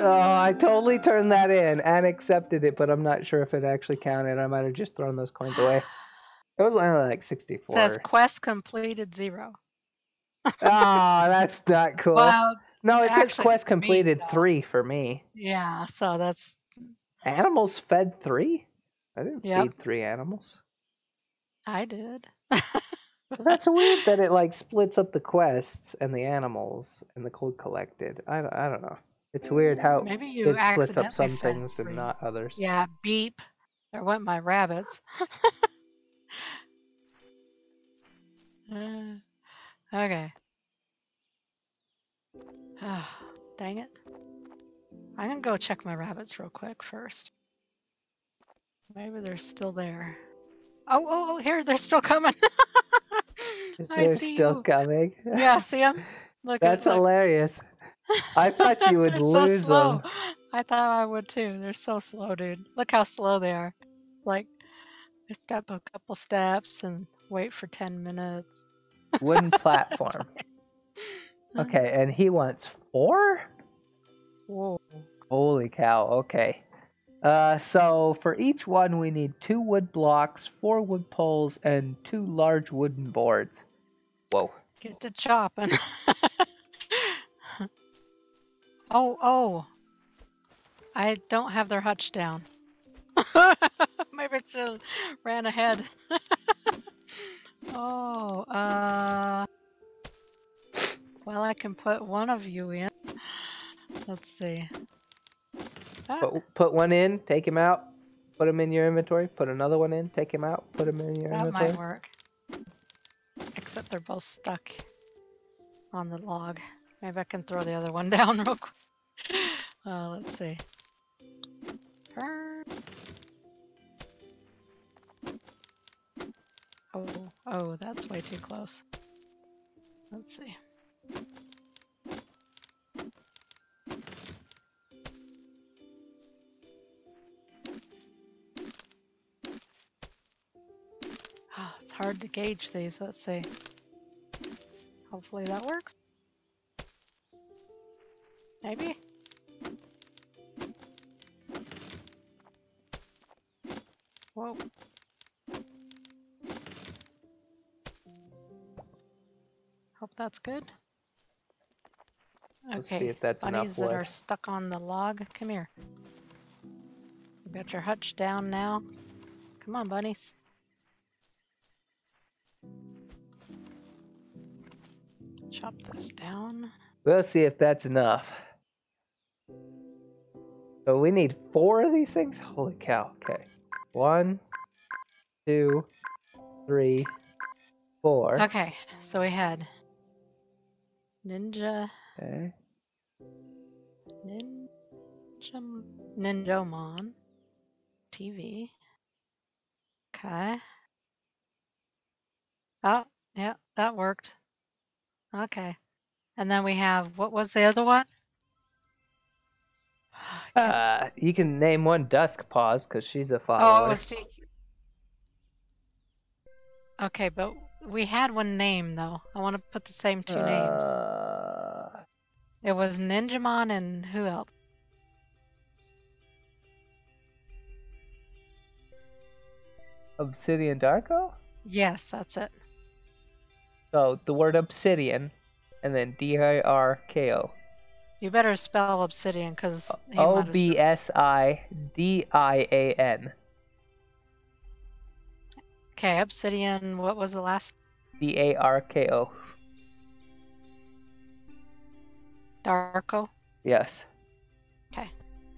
Oh, I totally turned that in and accepted it, but I'm not sure if it actually counted. I might have just thrown those coins away. It was only like 64. Says quest completed zero. oh, that's not cool. Well, no, it says quest for me, completed three for me. yeah. So that's Animals fed three? I didn't Yep. feed three animals. I did. That's weird that it like splits up the quests and the animals and the cold collected. I, I don't know. It's weird how Maybe you it splits up some things and not others. Yeah. Beep. There went my rabbits. Uh, okay. Ah, dang it. I'm gonna go check my rabbits real quick first. Maybe they're still there. Oh, oh, oh, here, they're still coming. They're still you. coming. Yeah, see them? Look That's at look. hilarious. I thought you would They're lose so slow. them. I thought I would too. They're so slow, dude. Look how slow they are. It's like I step a couple steps and wait for 10 minutes. Wooden platform. Okay, and he wants four? Whoa. Holy cow, okay. Uh, so for each one, we need two wood blocks, four wood poles, and two large wooden boards. Whoa. Get to chopping. Oh, oh. I don't have their hutch down. Maybe it still ran ahead. oh, uh. Well, I can put one of you in. Let's see. Ah, Put, put one in, take him out, put him in your inventory. Put another one in, take him out, put him in your that inventory. might work. Except they're both stuck on the log. Maybe I can throw the other one down real quick. Uh, let's see. Oh, oh, that's way too close. Let's see. Oh, it's hard to gauge these. Let's see. Hopefully that works. Maybe? Whoa. Hope that's good. Let's see Okay, if that's bunnies enough that are stuck on the log, come here. You got your hutch down now. Come on, bunnies. Chop this down. We'll see if that's enough. So we need four of these things? Holy cow. Okay. One, two, three, four. Okay, so we had Ninja, Okay. Ninja, Ninjomon, TV. Okay. Oh, yeah, that worked. Okay. And then we have, what was the other one? Uh, you can name one Dusk Paws because she's a oh, follower. was Tiki. Okay, but we had one name though. I want to put the same two names. Uh, It was Ninjamon and who else? Obsidian Darko? Yes, that's it. So the word obsidian and then D I R K O. You better spell obsidian because O B S I D I A N. Okay, obsidian. What was the last? D A R K O. Darko. Darko. Yes. Okay,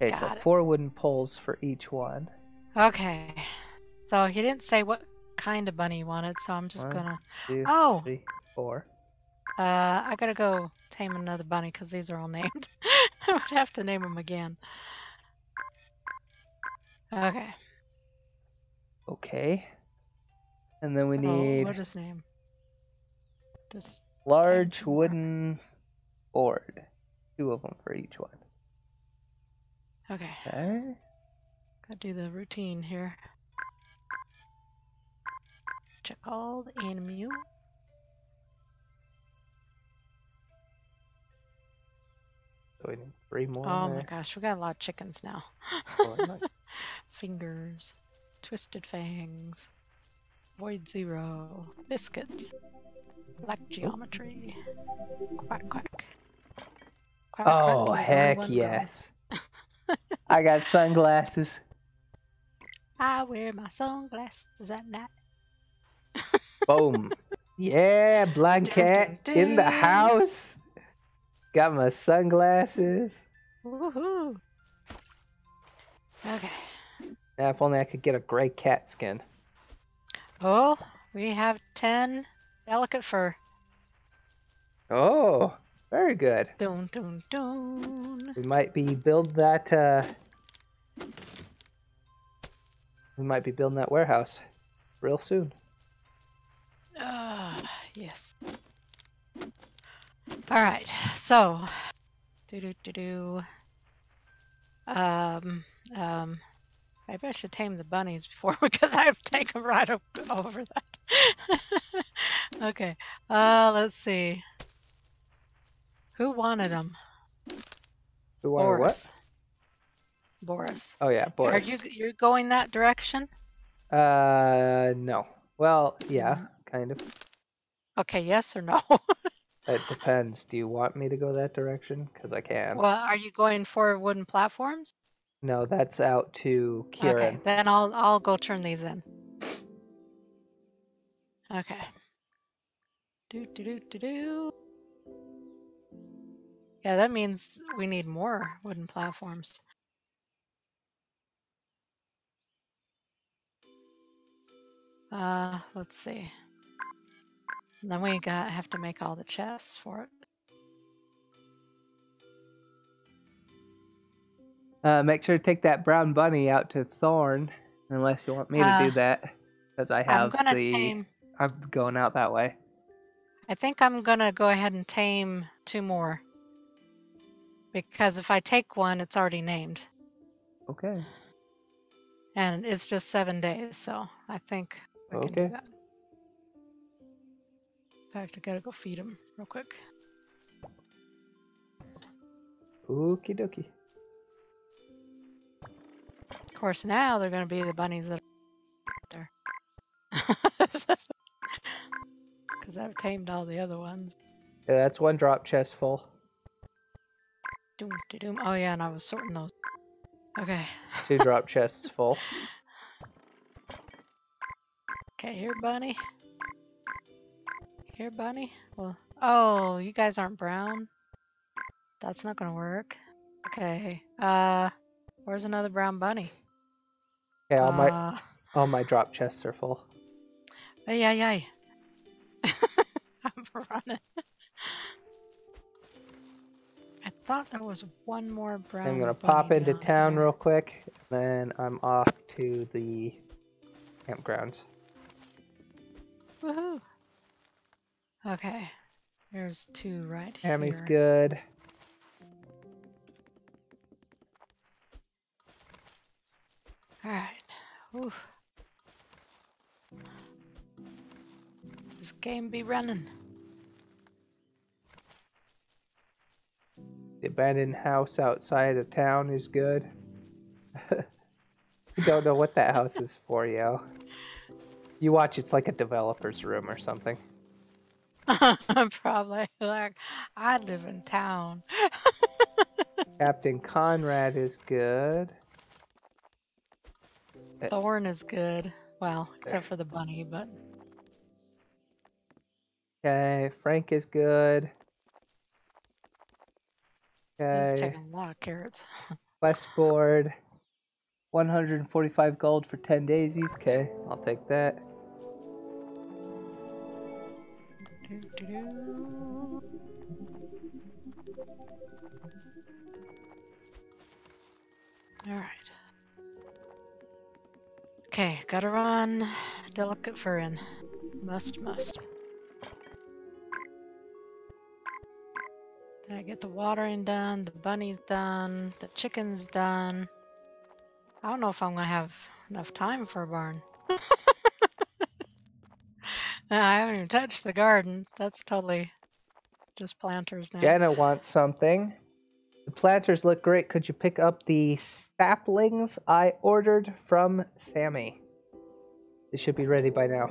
so got it. four wooden poles for each one. Okay. So he didn't say what kind of bunny he wanted, so I'm just One, gonna. Two, Oh, three, four. uh, I gotta go tame another bunny because these are all named. I would have to name them again. Okay. Okay. And then we Oh, need what is his name? Just large wooden board. Two of them for each one. okay. Okay. Gotta do the routine here. Check all the animal. We three more. Oh my gosh, we got a lot of chickens now. Fingers, twisted fangs, void zero, biscuits, black geometry, quack quack. Quack, Oh quack, heck yes! I got sunglasses. I wear my sunglasses at night. Boom. Yeah, blind Dun, cat dun, in the house. Got my sunglasses. Woohoo! Okay. Now, if only I could get a gray cat skin. Oh, we have 10 delicate fur. Oh, very good. Dun dun dun. We might be build that. Uh, we might be building that warehouse real soon. Ah, yes. All right. So, do do do do. Um, um, maybe I should tame the bunnies before because I've taken right over that. okay. Uh, let's see. Who wanted them? Who wanted what? Boris. Boris. Oh yeah, Boris. Are you you're going that direction? Uh, no. Well, yeah, kind of. Okay, yes or no? It depends. Do you want me to go that direction? Because I can. well, are you going for wooden platforms? No, that's out to Kieran. Okay, then I'll I'll go turn these in. Okay. Do do do do do. Yeah, that means we need more wooden platforms. Uh, let's see. And then we got have to make all the chests for it. Uh, make sure to take that brown bunny out to Thorn, unless you want me to Uh, do that, because I have I'm the. tame. I'm going out that way. I think I'm gonna go ahead and tame two more. Because if I take one, it's already named. Okay. And it's just seven days, so I think we can do Okay. that. Fact, I gotta go feed him real quick. Okie dokie. Of course, now they're gonna be the bunnies that are there. Because I've tamed all the other ones. Yeah, that's one drop chest full. Doom, de doom. Oh yeah, and I was sorting those. Okay. Two drop chests full. Okay, here, bunny. Here, bunny. Well, oh, you guys aren't brown. That's not gonna work. Okay. Uh, where's another brown bunny? Okay, all my Uh, all my drop chests are full. ay, ay, ay. I'm running. I thought there was one more brown. I'm gonna pop into down town real quick, then I'm off to the campgrounds. Woohoo! Okay, there's two right here. good. All right. Oof. This game be running. The abandoned house outside of town is good. you don't know what that house is for, yo. You watch, it's like a developer's room or something. I'm probably like, I live in oh. town. Captain Conrad is good. Eh. Thorn is good. Well, except eh. for the bunny, but Okay, Frank is good. Okay. he's taking a lot of carrots. quest board. 145 gold for 10 daisies. Okay, I'll take that. All right. Okay, gotta run. Delicate fur in. Must, must. Did I get the watering done? The bunny's done. The chicken's done. I don't know if I'm gonna have enough time for a barn. I haven't even touched the garden. That's totally just planters now. Jenna wants something. The planters look great. Could you pick up the saplings I ordered from Sammy? They should be ready by now.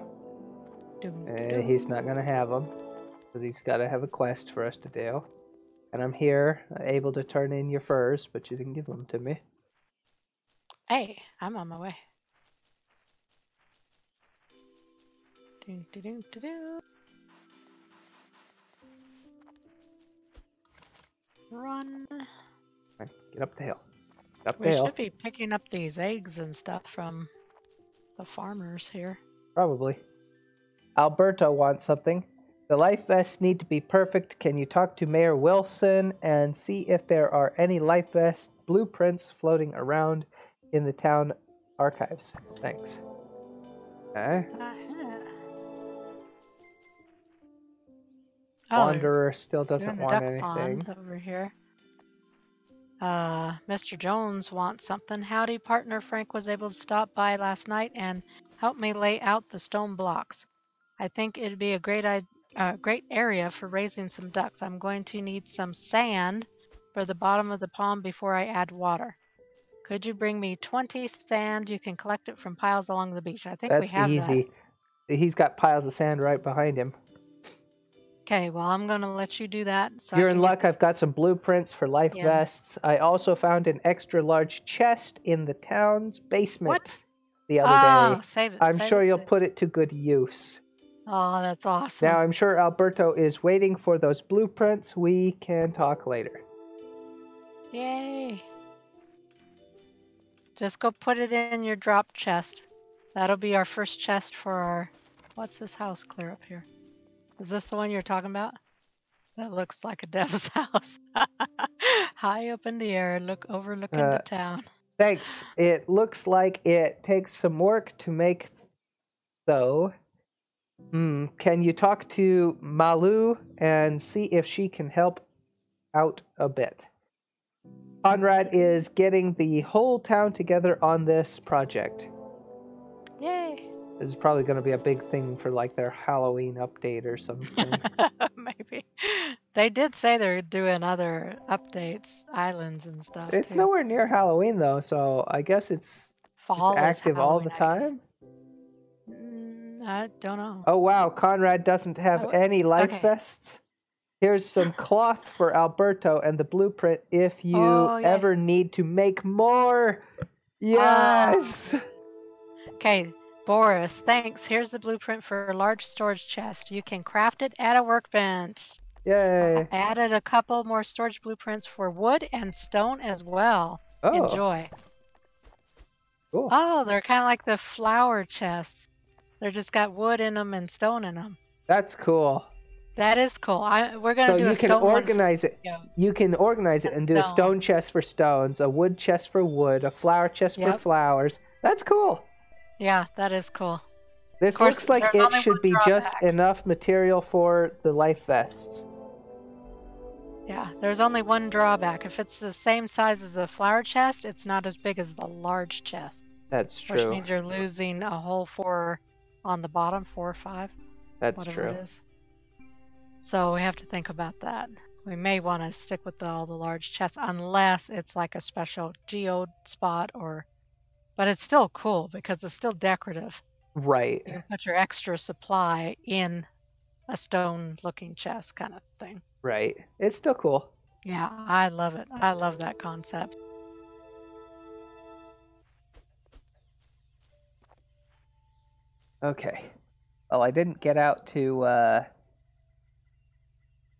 Dum, Uh, dum. he's not gonna have them because he's got to have a quest for us to do. And I'm here, uh, able to turn in your furs, but you didn't give them to me. Hey, I'm on my way. Doo, doo, doo, doo, doo. Run. Right, get up the hill. Get up We the hill. should be picking up these eggs and stuff from the farmers here. Probably. Alberto wants something. The life vests need to be perfect. Can you talk to Mayor Wilson and see if there are any life vest blueprints floating around in the town archives? Thanks. Okay. Oh, Wanderer still doesn't want duck anything. pond over here. Uh, Mr. Jones wants something. Howdy, partner. Frank was able to stop by last night and help me lay out the stone blocks. I think it'd be a great uh, great area for raising some ducks. I'm going to need some sand for the bottom of the pond before I add water. Could you bring me 20 sand? You can collect it from piles along the beach. I think That's we have easy. that. He's got piles of sand right behind him. Okay, well, I'm going to let you do that. So You're in luck. I've got some blueprints for life Yeah. vests. I also found an extra large chest in the town's basement What? the other Oh, day. save it. I'm save sure it, you'll save it. put it to good use. Oh, that's awesome. Now, I'm sure Alberto is waiting for those blueprints. We can talk later. Yay. Just go put it in your drop chest. That'll be our first chest for our. What's this house clear up here? Is this the one you're talking about? That looks like a dev's house. High up in the air, and look overlooking Uh, the town. Thanks. It looks like it takes some work to make, though. Hmm. Can you talk to Malu and see if she can help out a bit? Conrad is getting the whole town together on this project. Yay. This is probably going to be a big thing for like their Halloween update or something. Maybe. They did say they're doing other updates, islands and stuff. it's too. nowhere near Halloween though, so I guess it's Fall active all the time. Mm, I don't know. Oh wow, Conrad doesn't have Oh, any life okay. vests. Here's some cloth for Alberto and the blueprint if you Oh, yeah. ever need to make more. Yes. Okay, Boris, thanks. Here's the blueprint for a large storage chest. You can craft it at a workbench. Yay. I added a couple more storage blueprints for wood and stone as well. Oh, Enjoy. cool. Oh, they're kind of like the flower chests. They're just got wood in them and stone in them. That's cool. That is cool. I, we're gonna So do you a can stone for organize it. you. You can organize it and do a Stone. stone chest for stones, a wood chest for wood, a flower chest for flowers. That's cool. Yeah, that is cool. This course, looks like it should be just enough material for the life vests. Yeah, there's only one drawback. If it's the same size as the flower chest, it's not as big as the large chest. That's true. Which means you're losing a whole four on the bottom, four or five, That's true. it is. So we have to think about that. We may want to stick with the, all the large chests unless it's like a special geode spot or. But it's still cool because it's still decorative. Right. You put your extra supply in a stone looking chest kind of thing. Right. It's still cool. Yeah, I love it. I love that concept. Okay. Well, I didn't get out to uh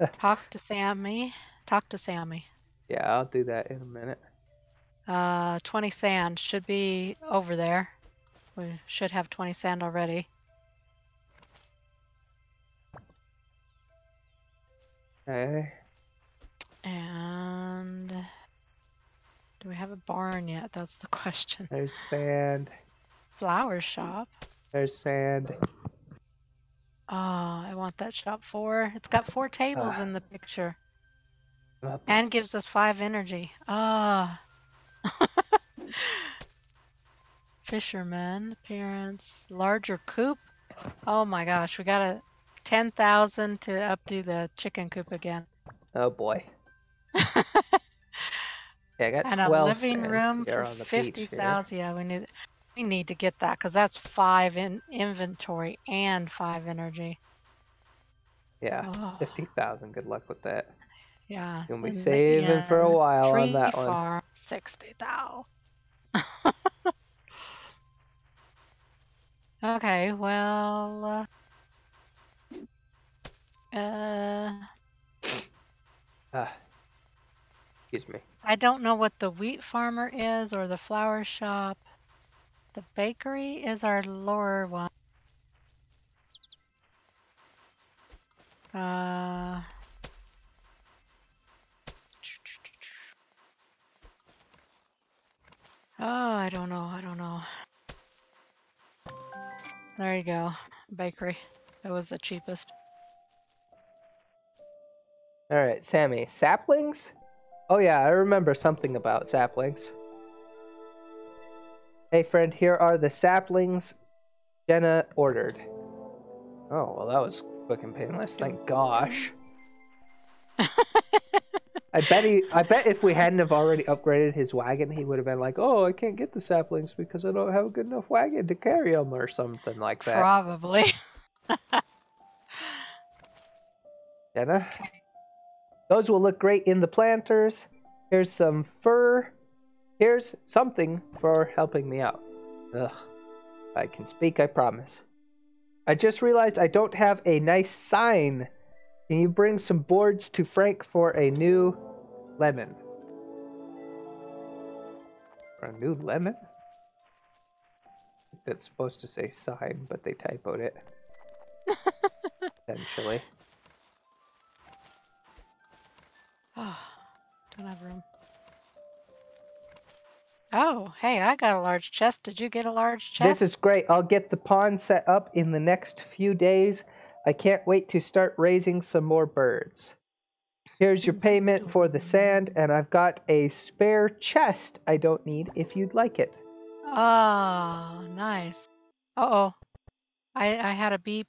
Talk to Sammy. Talk to Sammy. yeah, I'll do that in a minute. Uh, 20 sand should be over there. We should have 20 sand already. Okay. And do we have a barn yet? That's the question. There's sand. Flower shop. There's sand. Oh, I want that shop four. It's got four tables Ah. in the picture and gives us five energy. Ah. Fisherman appearance, larger coop. Oh my gosh, we got a 10,000 to updo the chicken coop again. Oh boy. Yeah, I got And a living room for on the beach fifty here. thousand. Yeah, we need we need to get that because that's five in inventory and five energy. Yeah, Oh, 50,000. Good luck with that. yeah. You'll be saving for a while on that one. farm, sixty thou. Okay, well. Uh, uh, Ah, excuse me. I don't know what the wheat farmer is or the flower shop. The bakery is our lower one. Uh, oh, I don't know. I don't know. There you go. Bakery. It was the cheapest. All right, Sammy. Saplings? Oh yeah, I remember something about saplings. Hey friend, here are the saplings Jenna ordered. Oh well, that was quick and painless. Thank gosh. I bet he. I bet if we hadn't have already upgraded his wagon, he would have been like, "Oh, I can't get the saplings because I don't have a good enough wagon to carry them," or something like that. Probably. Jenna. Those will look great in the planters. Here's some fur. Here's something for helping me out. Ugh. I can speak, I promise. I just realized I don't have a nice sign. Can you bring some boards to Frank for a new lemon? For a new lemon? That's supposed to say sign, but they typoed it. Essentially. Oh, don't have room. Oh, hey, I got a large chest. Did you get a large chest? This is great. I'll get the pond set up in the next few days. I can't wait to start raising some more birds. Here's your payment for the sand, and I've got a spare chest I don't need if you'd like it. Oh, nice. Uh oh. I I had a beep.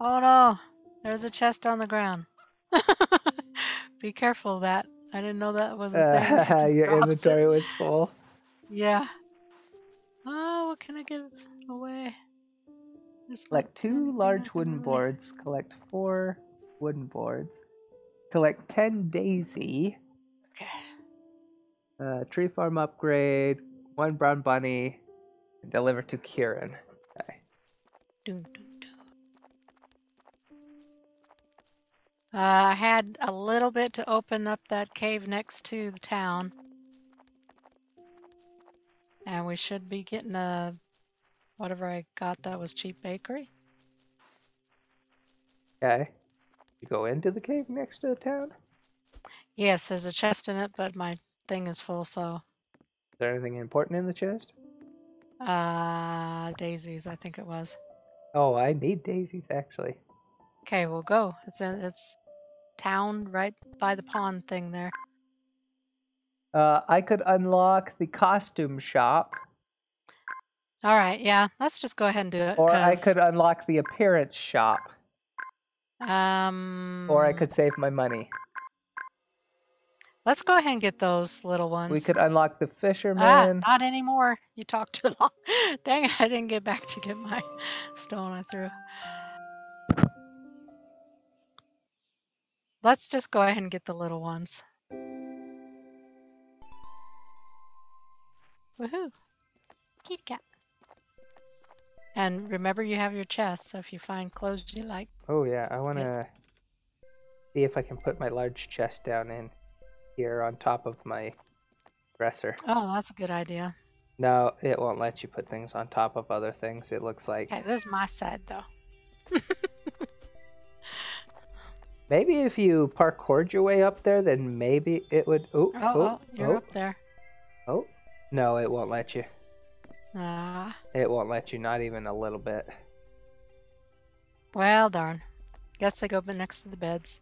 Oh no, there's a chest on the ground. Be careful of that. I didn't know that was a thing. Uh, your drops it. inventory was full. Yeah. Oh, what can I give away? There's Collect two large wooden away. boards. Collect four wooden boards. Collect 10 daisy. Okay. Uh, tree farm upgrade. One brown bunny. And deliver to Kieran. Okay. Uh, I had a little bit to open up that cave next to the town. And we should be getting a whatever I got that was cheap bakery. Okay. You go into the cave next to the town? Yes, there's a chest in it, but my thing is full, so Is there anything important in the chest? uh daisies, I think it was. Oh, I need daisies actually. Okay, we'll go. It's in it's town right by the pond thing there. Uh, I could unlock the costume shop, All right, yeah, let's just go ahead and do it. or I 'cause, could unlock the appearance shop, um or I could save my money. Let's go ahead and get those little ones. We could unlock the fisherman. Ah, not anymore. You talked too long. Dang it, I didn't get back to get my stone I threw. Let's just go ahead and get the little ones. Woohoo! Kitty cat. And remember, you have your chest, so if you find clothes you like, Oh yeah, I want to see if I can put my large chest down in here on top of my dresser. oh, that's a good idea. No, it won't let you put things on top of other things. It looks like Okay, this is my side though. maybe if you parkoured your way up there, then maybe it would. Oh, Oh, oh, oh, you're oh, up there. oh. No, it won't let you. Ah, It won't let you, not even a little bit. well, darn. Guess they go next to the beds.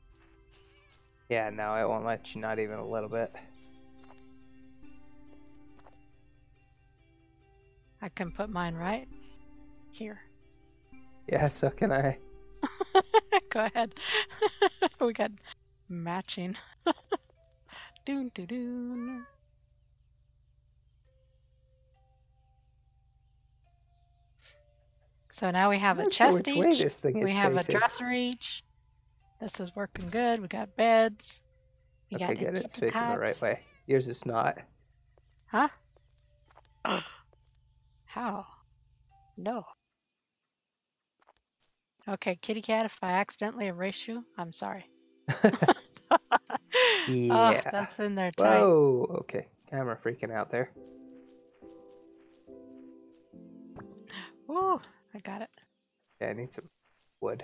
Yeah, no, it won't let you, not even a little bit. I can put mine right here. Yeah, so can I. Go ahead. we got matching. doon doo doon. So now we have a not sure chest each. this thing is We have a dresser each. This is working good. We got beds. We Okay, got good. It's facing the right way. Yours is not. Huh? How? No. Okay, kitty cat, if I accidentally erase you, I'm sorry. Oh, yeah. Oh, that's in there tight. Whoa. Okay. Camera freaking out there. Ooh, I got it. Yeah, I need some wood.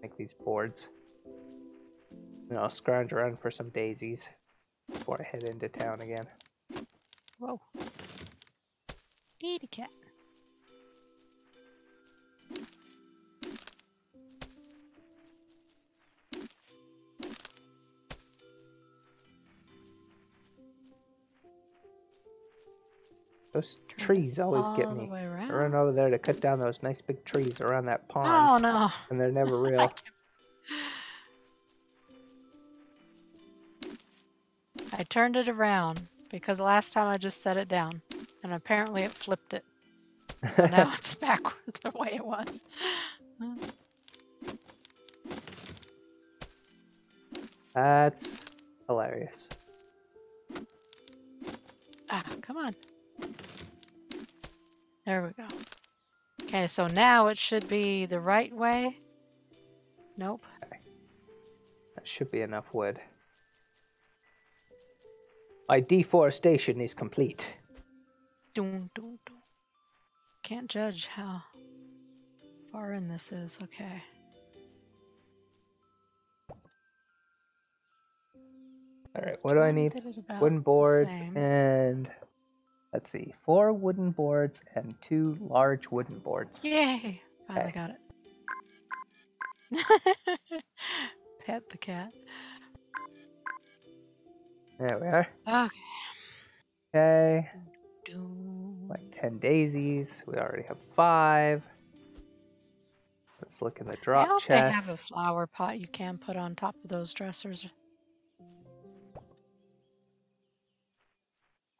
Make these boards. And I'll scrounge around for some daisies before I head into town again. Whoa. Kitty cat. Those trees always get me. I run over there to cut down those nice big trees around that pond, Oh no. and they're never real. I turned it around because last time I just set it down and apparently it flipped it. So now it's back the way it was. That's hilarious. Ah, come on. There we go. Okay, so now it should be the right way. Nope. That should be enough wood. My deforestation is complete. Dun, dun, dun. Can't judge how far in this is. Okay. All right, what do I need? did it about Wooden boards and let's see, four wooden boards and two large wooden boards. Yay! Finally Okay. got it. Pet the cat. There we are. Okay. Okay, like ten daisies. We already have five. Let's look in the drop I hope chest. they have a flower pot you can put on top of those dressers.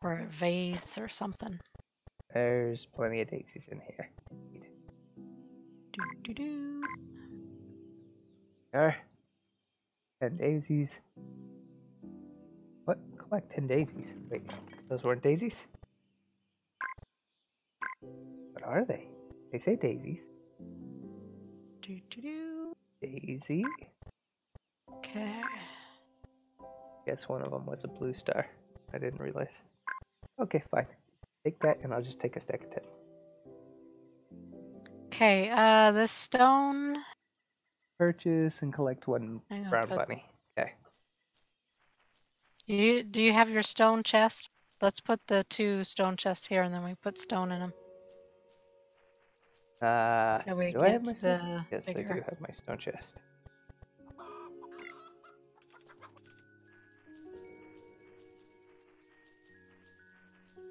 Or a vase or something. There's plenty of daisies in here. Do, do, do. There. Ten daisies. What? Collect ten daisies. Wait, those weren't daisies? What are they? They say daisies. Do, do, do. Daisy? Okay. Guess one of them was a blue star. I didn't realize. Okay, fine. Take that and I'll just take a stack of ten. Okay, uh, this stone. Purchase and collect one brown put- bunny. Okay. You do you have your stone chest? Let's put the two stone chests here, and then we put stone in them. Uh, do I have my stone? the Yes, I do have my stone chest.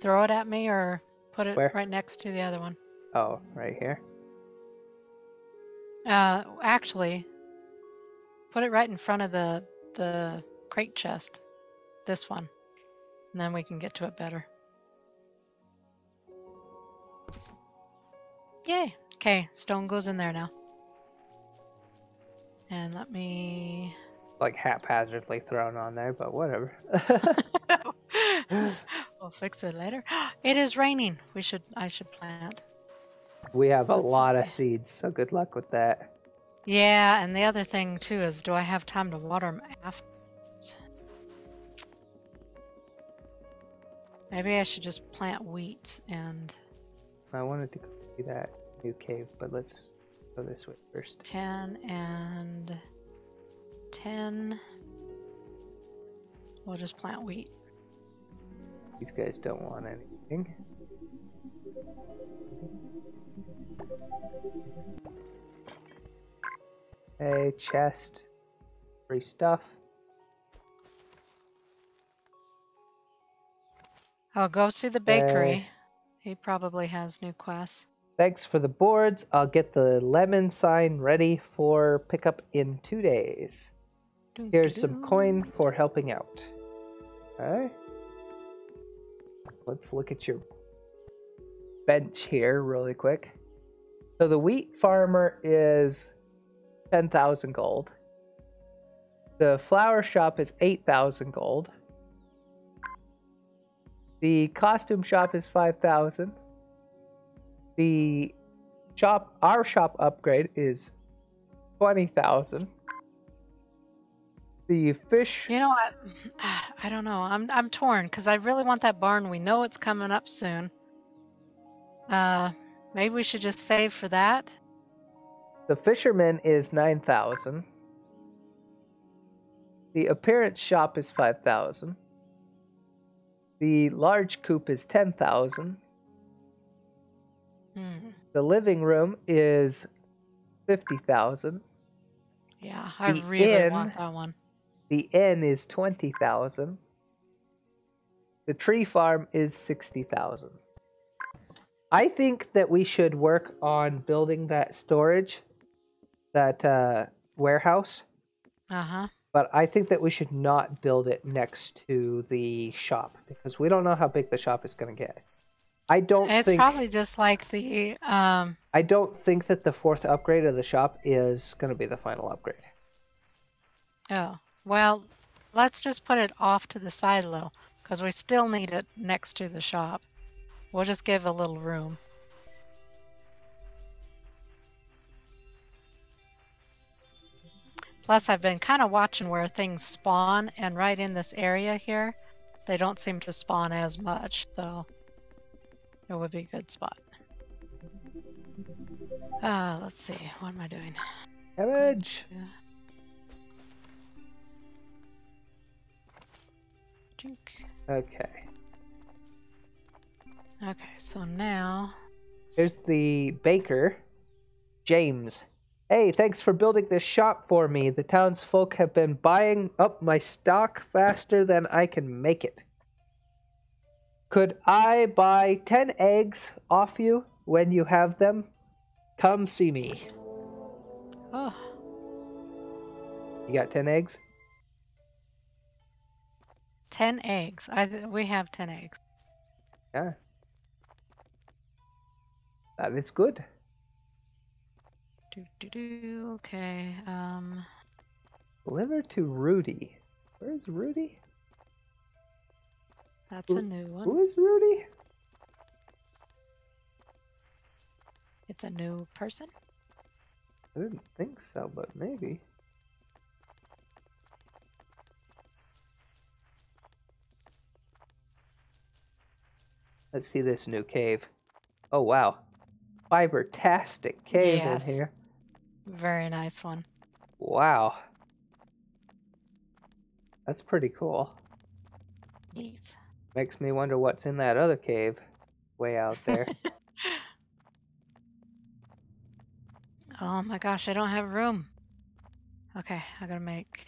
Throw it at me, or put it Where? right next to the other one. Oh, right here. Uh, actually, put it right in front of the the crate chest. This one, and then we can get to it better. Yay! Okay, stone goes in there now. And let me. Like haphazardly thrown on there, but whatever. we'll fix it later. It is raining. We should. I should plant. we have a Let's lot of seeds, so good luck with that. Yeah, and the other thing too is, do I have time to water them after? Maybe I should just plant wheat and I wanted to go see that new cave, but let's go this way first. 10 and 10. We'll just plant wheat. These guys don't want anything. Hey, chest. Free stuff. Oh, go see the bakery. He probably has new quests. Thanks for the boards. I'll get the lemon sign ready for pickup in two days. Here's some coin for helping out. Okay. Let's look at your bench here really quick. So the wheat farmer is 10,000 gold. The flower shop is 8,000 gold. The costume shop is 5,000. The shop, our shop upgrade is 20,000. The fish, You know what? I don't know. I'm I'm torn because I really want that barn. We know it's coming up soon. Uh, maybe we should just save for that. the fisherman is 9,000. The appearance shop is 5,000. The large coop is 10,000. Hmm. The living room is 50,000. Yeah, I The really inn- want that one. The inn is 20,000. The tree farm is 60,000. I think that we should work on building that storage, that uh, warehouse, Uh huh. but I think that we should not build it next to the shop because we don't know how big the shop is going to get. I don't It's think probably just like the um. I don't think that the fourth upgrade of the shop is going to be the final upgrade. Oh well, let's just put it off to the side a little because we still need it next to the shop. We'll just give a little room. Plus, I've been kind of watching where things spawn, and right in this area here, they don't seem to spawn as much, so it would be a good spot. Uh, let's see, what am I doing? Cabbage. Drink. Okay. Okay, so now Here's the baker, James. Hey, thanks for building this shop for me. The townsfolk have been buying up my stock faster than I can make it. Could I buy 10 eggs off you when you have them? Come see me. Oh, You got 10 eggs? 10 eggs. I th- we have 10 eggs. Yeah. That is good. Do do do. Okay. Um Deliver to Rudy. Where's Rudy? that's a new one. Who is Rudy? It's a new person. I didn't think so, but maybe. Let's see this new cave. Oh wow. Fiber-tastic cave Yes. in here. Very nice one. Wow. That's pretty cool. Yes. Makes me wonder what's in that other cave way out there. Oh my gosh, I don't have room. Okay, I gotta make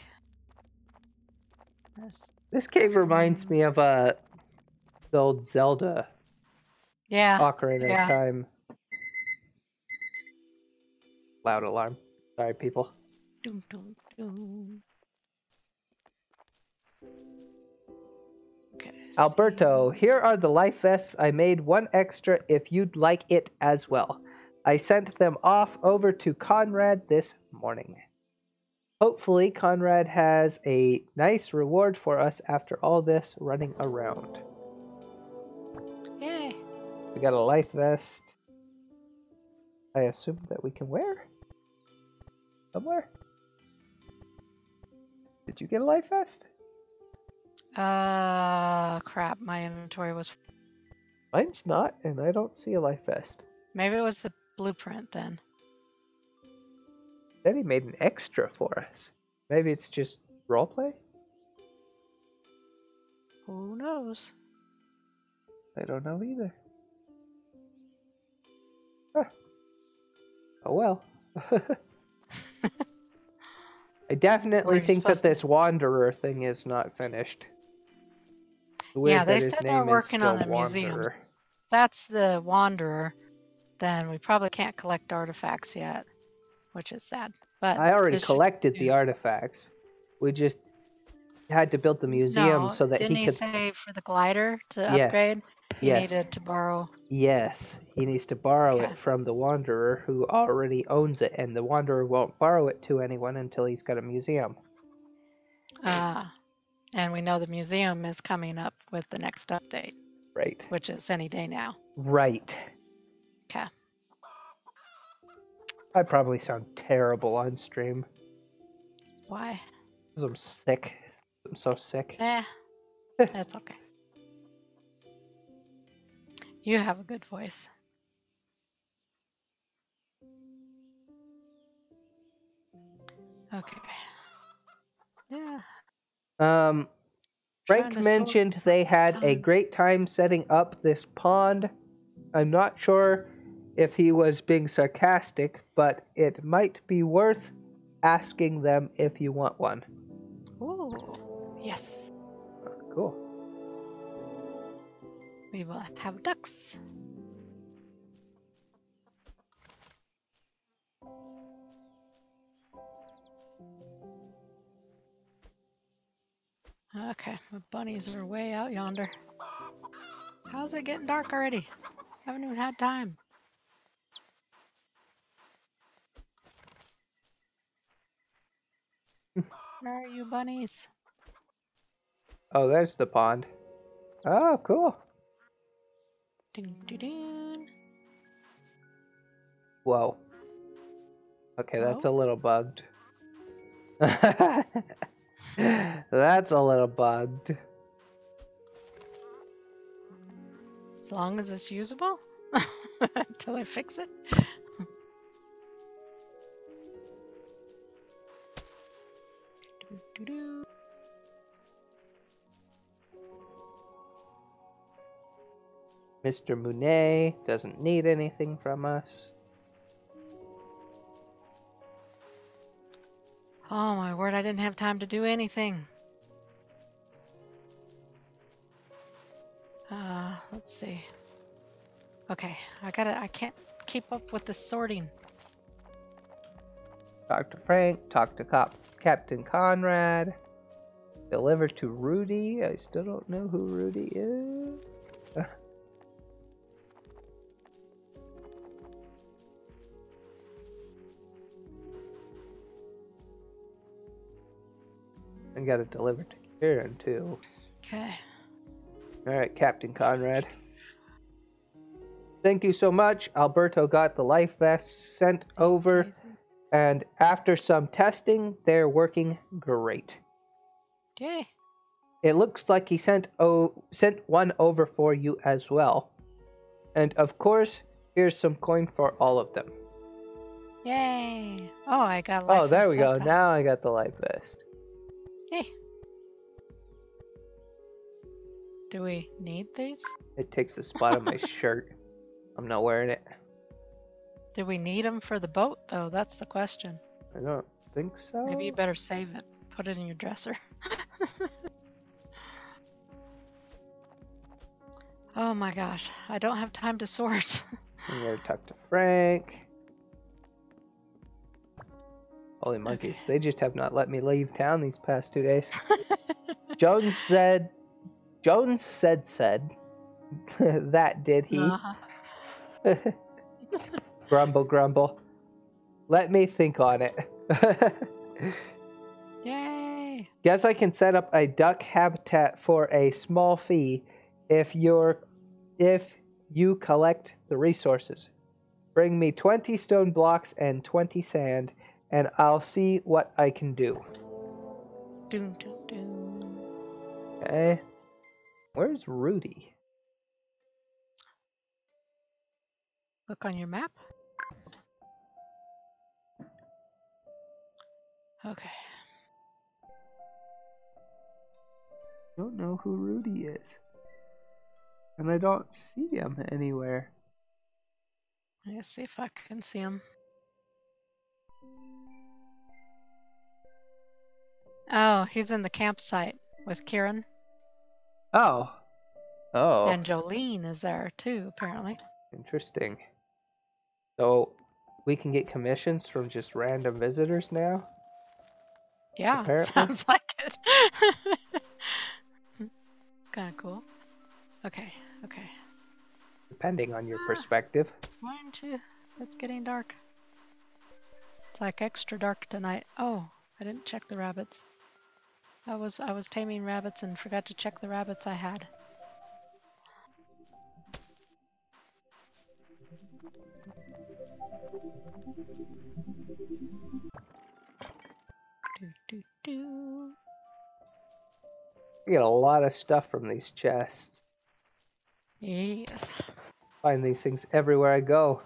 this. this cave reminds me of uh the old Zelda Yeah. Ocarina yeah. of Time. Loud alarm. Sorry, people. Dum, dum, dum. Okay. Alberto, here are the life vests I made one extra if you'd like it as well. I sent them off over to Conrad this morning. Hopefully, Conrad has a nice reward for us after all this running around. We got a life vest. I assume that we can wear? Somewhere? Did you get a life vest? Uh, crap. My inventory was. Mine's not, and I don't see a life vest. Maybe it was the blueprint then. Then he made an extra for us. Maybe it's just roleplay? Who knows? I don't know either. Huh. Oh well. I definitely We're think that this wanderer thing is not finished. Weird Yeah, they said they're working on the museum. That's the Wanderer. Then we probably can't collect artifacts yet, which is sad. But I already collected the artifacts. We just had to build the museum no, so that didn't he he say for the glider to Yes, upgrade, he yes, needed to borrow Yes, he needs to borrow Okay. it from the Wanderer who already owns it, and the Wanderer won't borrow it to anyone until he's got a museum. Ah, and we know the museum is coming up with the next update, Right. which is any day now. Right. Okay. I probably sound terrible on stream. Why? 'cause I'm sick. I'm so sick. Eh, that's okay. You have a good voice. Okay. Yeah. Um, Frank sort mentioned they had a great time setting up this pond. I'm not sure if he was being sarcastic, but it might be worth asking them if you want one. Ooh. Yes. Cool. We will have ducks. Okay, my bunnies are way out yonder. How's it getting dark already? Haven't even had time. Where are you bunnies? Oh, there's the pond. Oh, cool. Ding, ding, ding. Whoa. Okay, that's a Whoa. little bugged. that's a little bugged. As long as it's usable until I fix it. Doo-doo-doo. Mr. Monet doesn't need anything from us. Oh my word, I didn't have time to do anything. Uh, let's see. Okay, I gotta, I can't keep up with the sorting. Talk to Frank, talk to Cop Captain Conrad. Deliver to Rudy. I still don't know who Rudy is. I got it delivered to Kieran too. Okay. Alright, Captain Conrad. Thank you so much. Alberto got the life vests sent over, and after some testing, they're working great. Yay. It looks like he sent o- sent one over for you as well. And of course, here's some coin for all of them. Yay. Oh, I got a oh, there we go. time. Now I got the life vest. Yay. Do we need these? It takes the spot on my shirt. I'm not wearing it. Do we need them for the boat, though? That's the question. I don't think so. Maybe you better save it. Put it in your dresser. oh my gosh. I don't have time to sort. I'm gonna talk to Frank. Holy monkeys, they just have not let me leave town these past two days. Jones said, Jones said, said, that did he. Uh-huh. grumble, grumble. Let me think on it. Yay. Guess I can set up a duck habitat for a small fee if you're if you collect the resources. Bring me 20 stone blocks and 20 sand and I'll see what I can do. Doom, doom, doom. Okay. Where's Rudy? Look on your map. Okay. Don't know who Rudy is. And I don't see him anywhere. Let's see if I can see him. Oh, he's in the campsite with Kieran. Oh. Oh. And Jolene is there too, apparently. Interesting. So we can get commissions from just random visitors now? Yeah, Apparently. sounds like it. it's kind of cool. Okay, okay. depending on your Ah. perspective. Mine too. It's getting dark. It's like extra dark tonight. Oh, I didn't check the rabbits. I was I was taming rabbits and forgot to check the rabbits I had. Do, do, do. Get a lot of stuff from these chests. Yes. Find these things everywhere I go.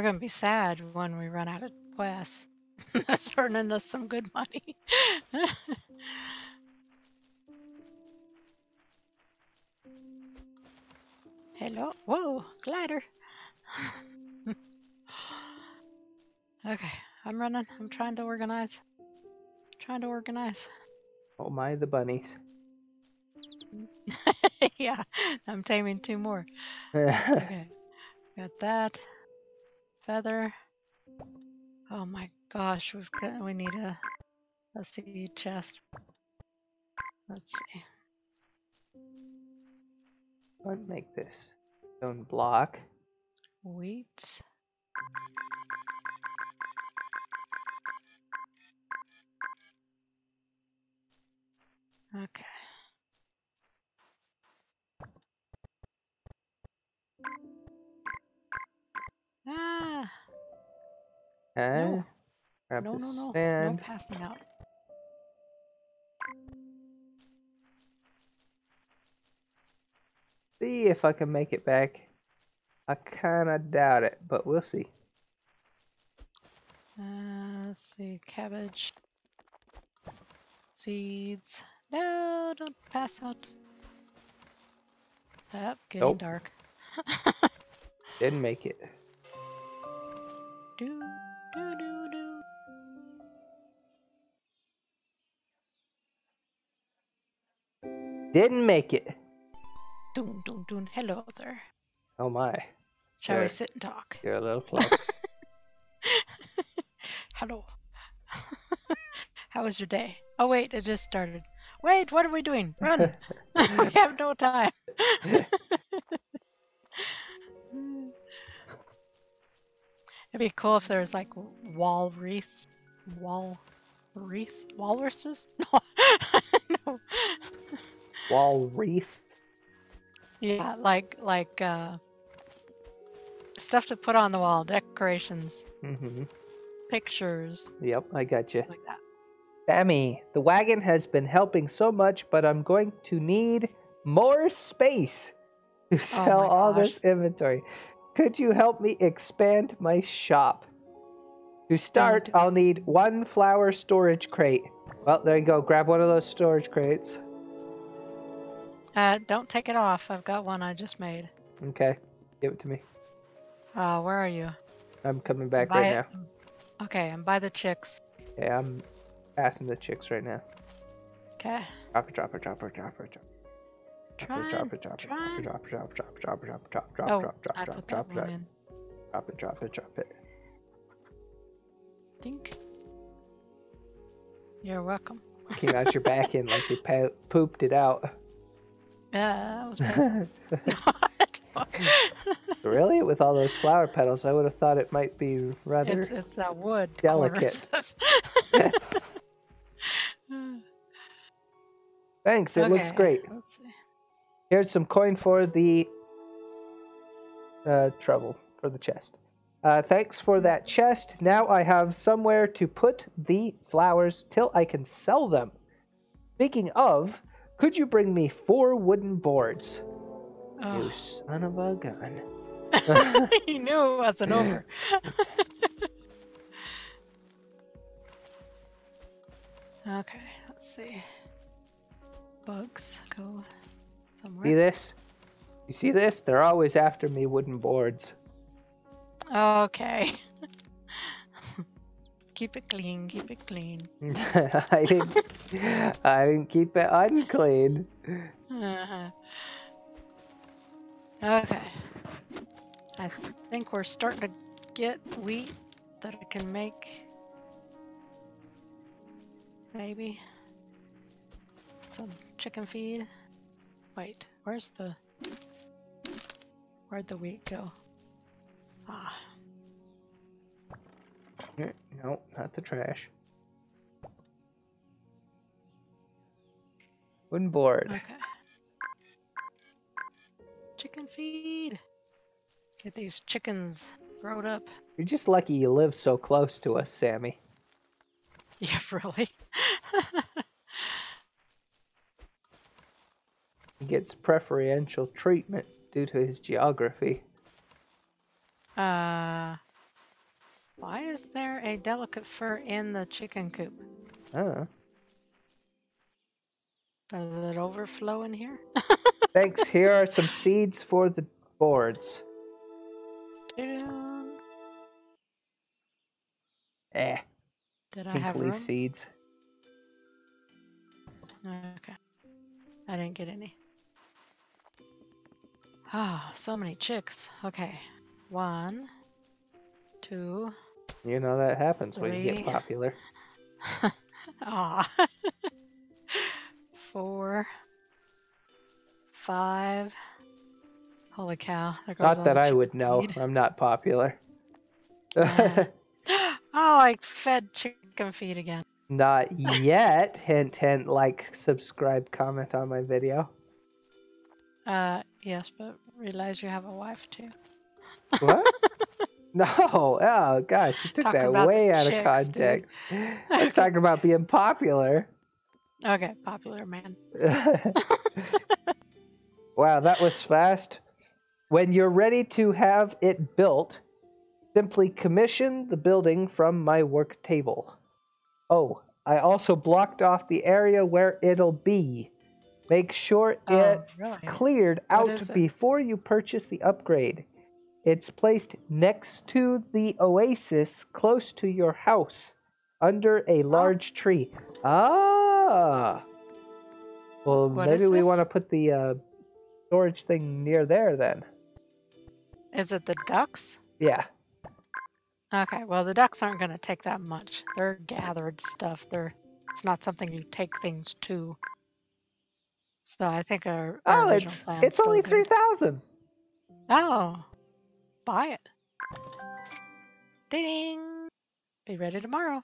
We're gonna be sad when we run out of quests. That's earning us some good money. Hello. Whoa, glider. okay, I'm running. I'm trying to organize. Trying to organize. Oh my, the bunnies. yeah, I'm taming two more. Okay, got that. Feather. Oh my gosh, we've got we need a a seed chest. Let's see. What make this stone block? Wheat. Okay. Ah, Okay. No. Grab no, no, no, no sand. passing out. See if I can make it back. I kinda doubt it, but we'll see. Uh, let's see, cabbage, seeds. No, don't pass out. Up, getting Nope. dark. Didn't make it. Do, do, do, do. Didn't make it. Doon, doon, doon. Hello there. Oh my. Shall Sure. we sit and talk? You're a little close. Hello. How was your day? Oh wait, it just started. Wait, what are we doing? Run! we have no time. It'd be cool if there was like wall wreaths, wall wreaths, walruses. No, no. Wall wreath. Yeah, like like uh, stuff to put on the wall, decorations, hmm pictures, Yep, I got you. like that. Sammy, the wagon has been helping so much, but I'm going to need more space to sell all this inventory. Could you help me expand my shop? To start, I'll need one flower storage crate. Well, there you go. Grab one of those storage crates. Uh, don't take it off. I've got one I just made. Okay, give it to me. Uh, where are you? I'm coming back By right now. Okay, I'm by the chicks. Yeah, I'm passing the chicks right now. Okay. Drop it, drop it, drop it, drop it, drop it. Drop it, drop it, drop it, drop it, drop it, drop it, drop it, drop it, drop it, drop it, Oh, drop it, drop it, drop it, drop it, in. drop it, drop it, drop it. Think. You're welcome. Came out your back end like you pooped it out. Yeah, that was painful. really? With all those flower petals, I would have thought it might be rather. it's it's that wood. Delicate. Thanks, it looks great. Let's see. Here's some coin for the uh, trouble for the chest. Uh, thanks for that chest. Now I have somewhere to put the flowers till I can sell them. Speaking of, could you bring me four wooden boards? You Oh, son of a gun. he knew it wasn't over. okay, let's see. Bugs go See this? You see this? They're always after me wooden boards. Okay. keep it clean. Keep it clean. I didn't. I didn't keep it unclean. Uh-huh. Okay. I think we're starting to get wheat that I can make. Maybe. Some chicken feed. Wait, where's the... Where'd the wheat go? Ah, Eh, No, not the trash. Wooden board. okay. Chicken feed! Get these chickens growed up. You're just lucky you live so close to us, Sammy. Yeah, really. He gets preferential treatment due to his geography. uh, why is there a delicate fur in the chicken coop? Oh. Does it overflow in here? Thanks. Here are some seeds for the boards. Eh, Did I pink have leaf room? seeds. Okay. I didn't get any. Ah, so many chicks. Okay. One, two, You know that happens when you get popular. ah, four, five. Holy cow! Not that I would know. feed. I'm not popular. Oh, I fed chicken feed again. not yet. hint, hint. Like, subscribe, comment on my video. Uh, yes, but realize you have a wife too. What? no. Oh gosh, you took Talk that way out of chicks, dude. context. I was talking about being popular. Okay, popular man. wow, that was fast. When you're ready to have it built, simply commission the building from my work table. Oh, I also blocked off the area where it'll be. Make sure Oh, it's really? cleared What out is it? before you purchase the upgrade. It's placed next to the oasis close to your house, under a large tree. Ah! Well, What maybe we want to put the uh, storage thing near there then. Is it the ducks? Yeah. Okay, well the ducks aren't gonna take that much. They're gathered stuff. They're it's not something you take things to. So I think our, our Oh, it's it's only still three good. thousand. Oh, buy it. Ding! Be ready tomorrow.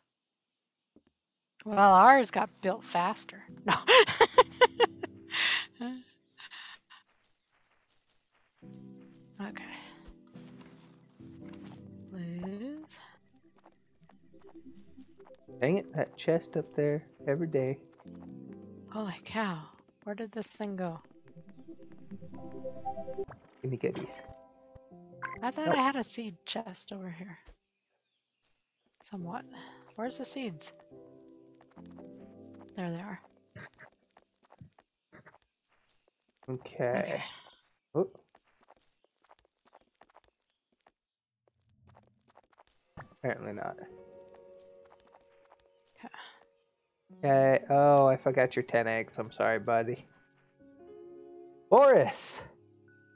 Well, ours got built faster. No. okay. Liz. Dang it! That chest up there every day. Holy cow. Where did this thing go? Give me goodies. I thought Nope. I had a seed chest over here. Somewhat. Where's the seeds? There they are. Okay. Oh. Apparently not. Okay. Oh, I forgot your 10 eggs. I'm sorry, buddy. Boris!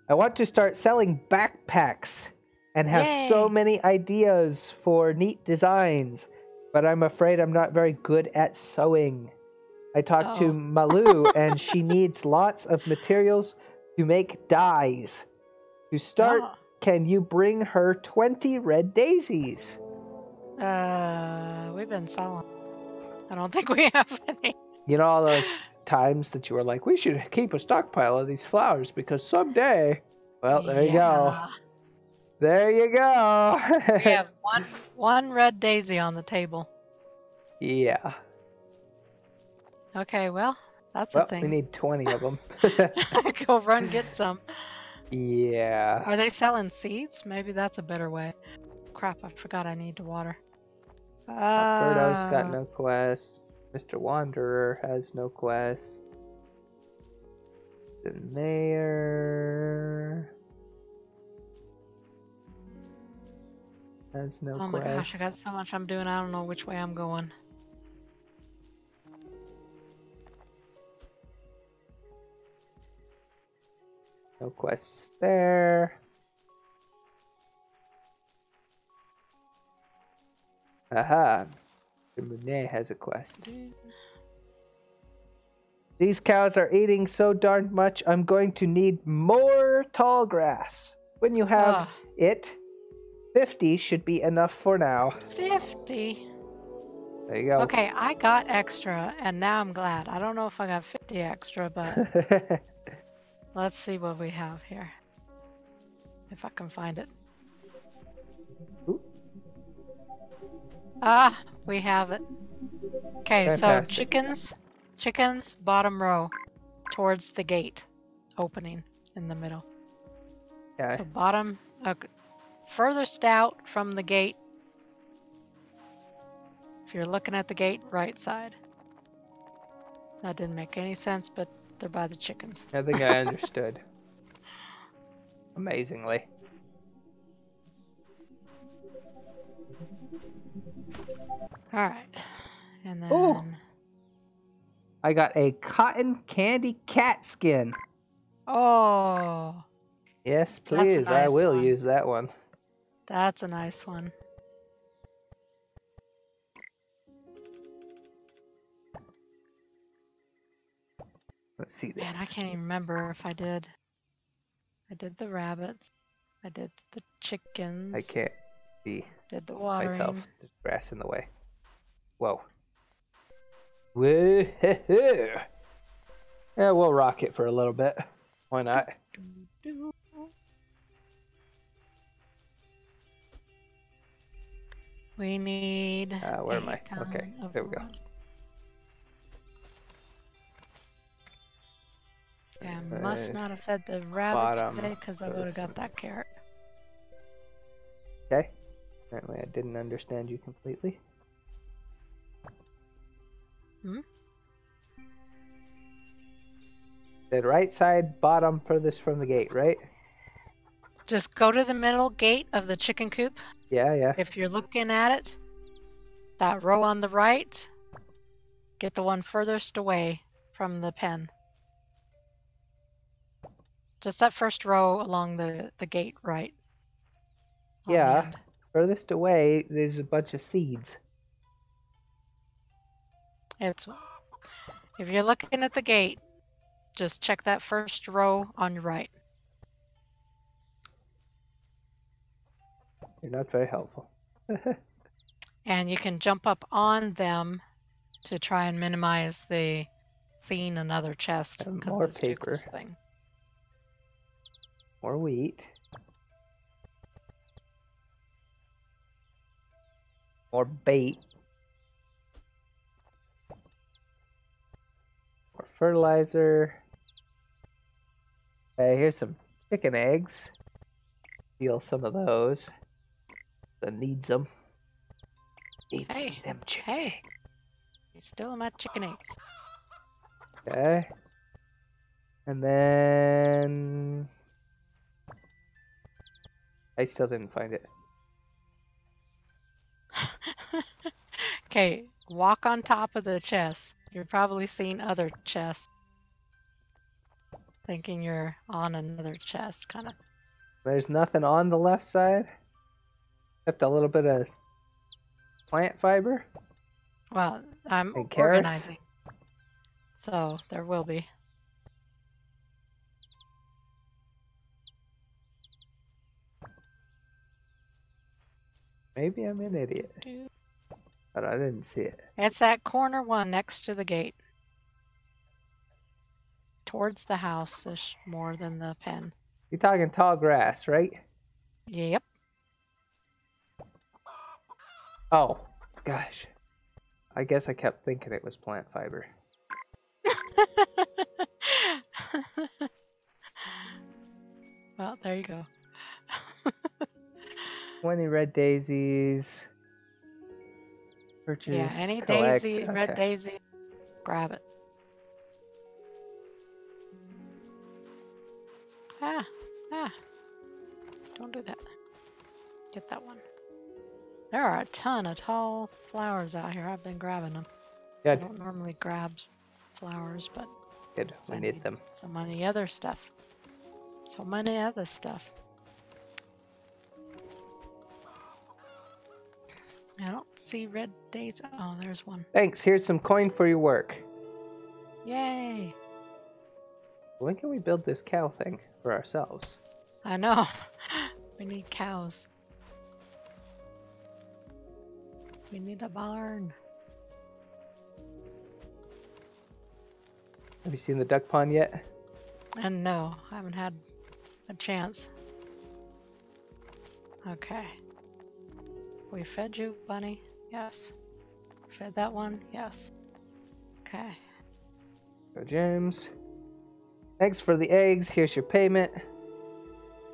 I want to start selling backpacks and have so many ideas for neat designs, but I'm afraid I'm not very good at sewing. I talked to Oh. Malu and she needs lots of materials to make dyes. To start, Oh. can you bring her 20 red daisies? Uh, we've been selling. I don't think we have any. You know all those times that you were like, we should keep a stockpile of these flowers because someday. Well, there you go. There you go. We have one one red daisy on the table. yeah. Okay, well, that's Well, a thing. we need 20 of them. Go run get some. yeah. Are they selling seeds? Maybe that's a better way. Crap, I forgot I need to water. Birdo's got Uh, no quest. Mr. Wanderer has no quest. The mayor has no quest. Oh quest. my gosh, I got so much I'm doing. I don't know which way I'm going. No quests there. Aha. Monet has a quest. These cows are eating so darn much, I'm going to need more tall grass. When you have Ah. it, 50 should be enough for now. 50. There you go. Okay, I got extra, and now I'm glad. I don't know if I got 50 extra, but let's see what we have here. If I can find it. Ah, we have it. Okay, so chickens, chickens, bottom row, towards the gate opening in the middle. okay. So bottom, uh, furthest out from the gate. If you're looking at the gate, right side. That didn't make any sense, but they're by the chickens. I think I understood. Amazingly. All right, and then Ooh. I got a cotton candy cat skin. oh, Yes, please. I will one. use that one. that's a nice one. Let's see this. Man, I can't even remember if I did. I did the rabbits. I did the chickens. I can't see Did the watering. myself. There's grass in the way. Whoa. Woo-hoo-hoo. Yeah, we'll rock it for a little bit. Why not? We need. Uh, where am I? Okay, there we go. Yeah, I must not have fed the rabbits bottom today because I would have got that carrot. Okay. Apparently, I didn't understand you completely. Hmm? The right side, bottom, furthest from the gate, right? Just go to the middle gate of the chicken coop. Yeah, yeah. If you're looking at it, that row on the right, get the one furthest away from the pen. Just that first row along the, the gate right. Yeah. Furthest away, there's a bunch of seeds. It's if you're looking at the gate, just check that first row on your right. You're not very helpful. And you can jump up on them to try and minimize the seeing another chest because of the too close paper. thing. More wheat. More bait. Fertilizer. Hey, here's some chicken eggs. Steal some of those. That needs them. Needs Hey, them chicken. Hey, you're still my chicken eggs. Okay. And then I still didn't find it. okay, walk on top of the chest. You're probably seeing other chests. Thinking you're on another chest, kind of. There's nothing on the left side except a little bit of plant fiber. Well, I'm organizing. So there will be. Maybe I'm an idiot, but I didn't see it. It's that corner one next to the gate. Towards the house ish more than the pen. You're talking tall grass, right? Yep. Oh, gosh. I guess I kept thinking it was plant fiber. well, there you go. 20 red daisies. Purchase, yeah, any collect. daisy, red daisy, grab it. Ah, ah. Don't do that. Get that one. There are a ton of tall flowers out here. I've been grabbing them. I don't normally grab flowers, but good. We I need them. so many other stuff. So many other stuff. See red days. Oh, there's one. Thanks. Here's some coin for your work. Yay! When can we build this cow thing for ourselves? I know. we need cows. We need a barn. Have you seen the duck pond yet? And no, I haven't had a chance. Okay. We fed you, bunny? Yes. Fed that one? Yes. Okay. Go, James. Thanks for the eggs. Here's your payment.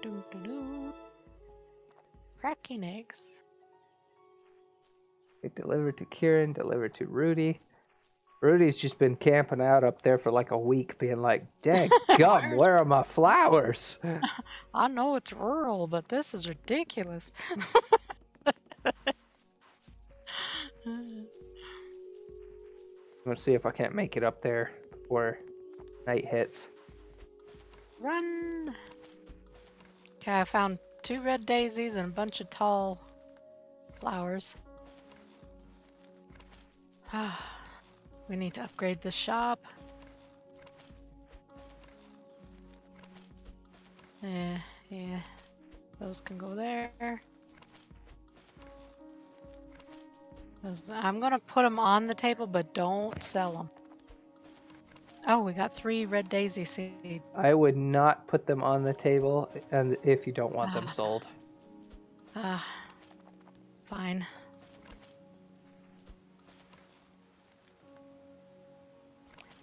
Doo doo doo. Cracking eggs. Get delivered to Kieran, delivered to Rudy. Rudy's just been camping out up there for like a week, being like, "Dang gum, where are my flowers?" I know it's rural, but this is ridiculous. I'm gonna see if I can't make it up there before night hits. Run! Okay, I found two red daisies and a bunch of tall flowers. Ah, we need to upgrade the shop. Yeah, yeah. Those can go there. I'm gonna put them on the table, but don't sell them. Oh, we got three red daisy seeds. I would not put them on the table, and if you don't want them Ah. sold. Ah, fine.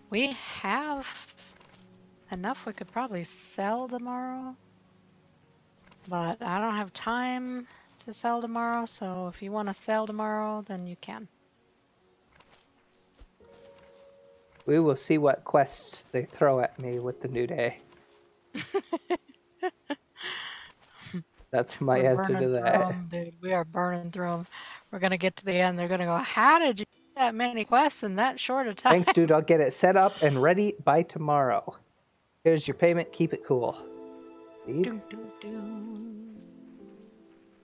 We have enough we could probably sell tomorrow. But I don't have time to sell tomorrow, so if you want to sell tomorrow, then you can. We will see what quests they throw at me with the new day. That's my We're answer to burning through that. 'em, dude. We are burning through them. We're gonna get to the end. They're gonna go, "How did you get that many quests in that short a time?" Thanks, dude. I'll get it set up and ready by tomorrow. Here's your payment. Keep it cool.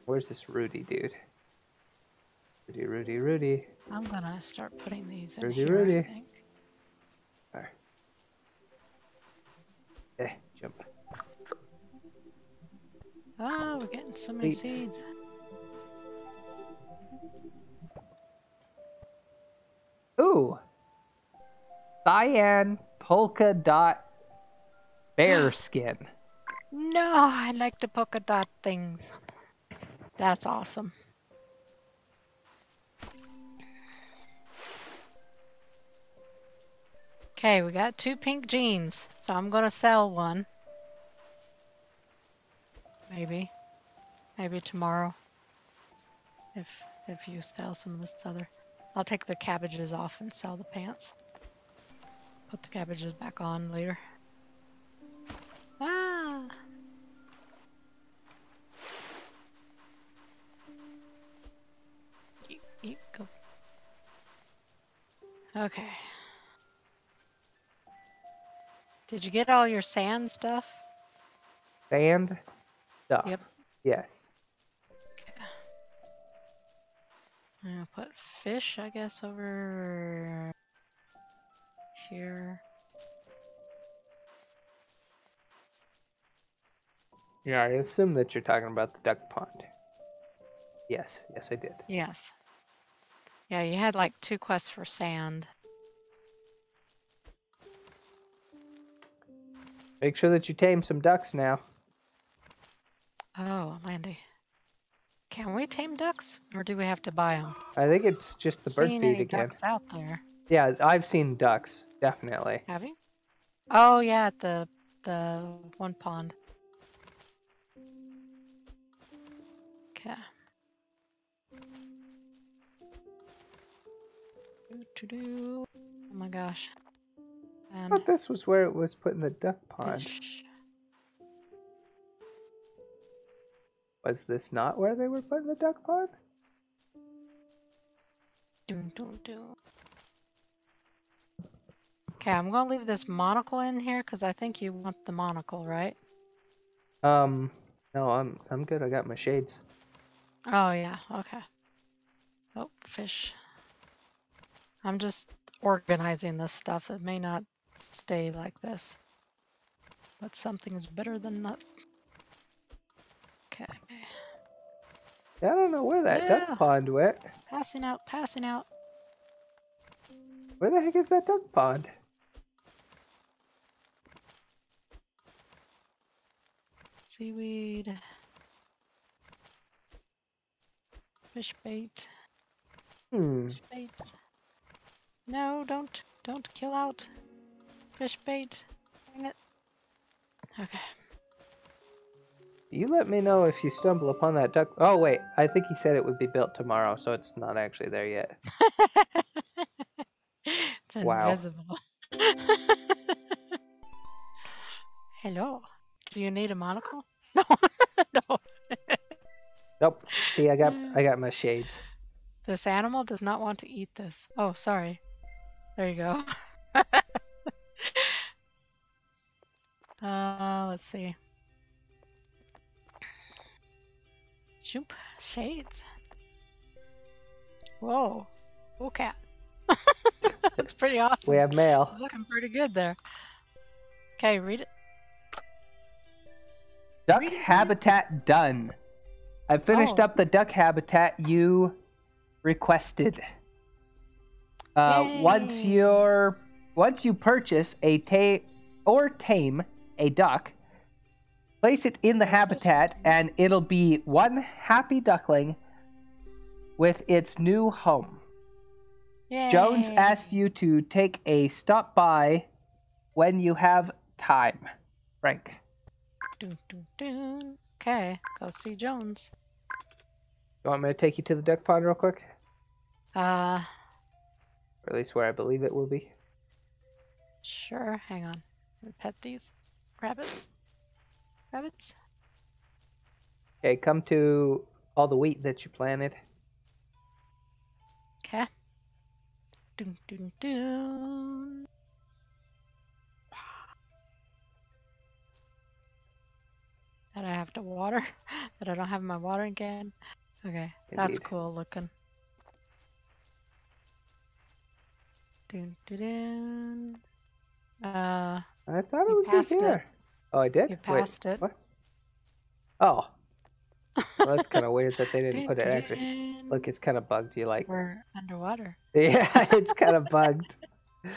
Where's this Rudy dude? Rudy, Rudy, Rudy. I'm gonna start putting these in Rudy, here. Rudy. I think. Eh, jump. Oh, we're getting so many Sweet. seeds. Ooh. Cyan polka dot bear skin. No, I like the polka dot things. That's awesome. Okay, we got two pink jeans, so I'm gonna sell one. Maybe, maybe tomorrow. If if you sell some of this other, I'll take the cabbages off and sell the pants. Put the cabbages back on later. Ah. Okay. Did you get all your sand stuff? Sand stuff. Yep. Yes. Okay. I'm gonna put fish, I guess, over here. Yeah, I assume that you're talking about the duck pond. Yes, yes, I did. Yes. Yeah, you had like two quests for sand. Make sure that you tame some ducks now. Oh, Landy. Can we tame ducks, or do we have to buy them? I think it's just the bird feed again. ducks out there? Yeah, I've seen ducks, definitely. Have you? Oh yeah, at the the one pond. Okay. Doo-doo-doo. Oh my gosh. I thought this was where it was put in the duck pond. fish. Was this not where they were putting the duck pond? Okay, I'm gonna leave this monocle in here because I think you want the monocle, right? Um, no, I'm I'm good. I got my shades. Oh yeah, okay. Oh, fish. I'm just organizing this stuff. It may not stay like this. But something is better than not. Okay. I don't know where that Yeah. duck pond went. Passing out, passing out. Where the heck is that duck pond? Seaweed. Fish bait. Hmm. Fish bait. No, don't don't kill out. Fish bait. Dang it. Okay. You let me know if you stumble upon that duck. Oh wait, I think he said it would be built tomorrow, so it's not actually there yet. it's Wow. invisible. Hello. Do you need a monocle? No. no. Nope. See, I got I got my shades. This animal does not want to eat this. Oh, sorry. There you go. uh, let's see. Shoop. Shades. Whoa. Cool cat. That's pretty awesome. We have mail. Looking pretty good there. Okay, read it. Duck Read it, read it. habitat done. I finished Oh. up the duck habitat you requested. Uh, once Yay. you're once you purchase a ta- or tame a duck, place it in the habitat and it'll be one happy duckling with its new home. Jones asked you to take a stop by when you have time. Frank. Dun, dun, dun. Okay, go see Jones. You want me to take you to the duck pond real quick? Uh, Or at least where I believe it will be. sure. Hang on. Pet these rabbits. Rabbits. Okay, come to all the wheat that you planted. Okay. Dun, dun, dun. That I have to water. that I don't have my watering can. Okay, that's cool looking. Dun, dun, dun. Uh, I thought it would passed be it. here. Oh, I did? you Wait, passed it. what? Oh. Well, that's kind of weird that they didn't put it actually. Look, it's kind of bugged. You like? We're underwater. Yeah, it's kind of bugged.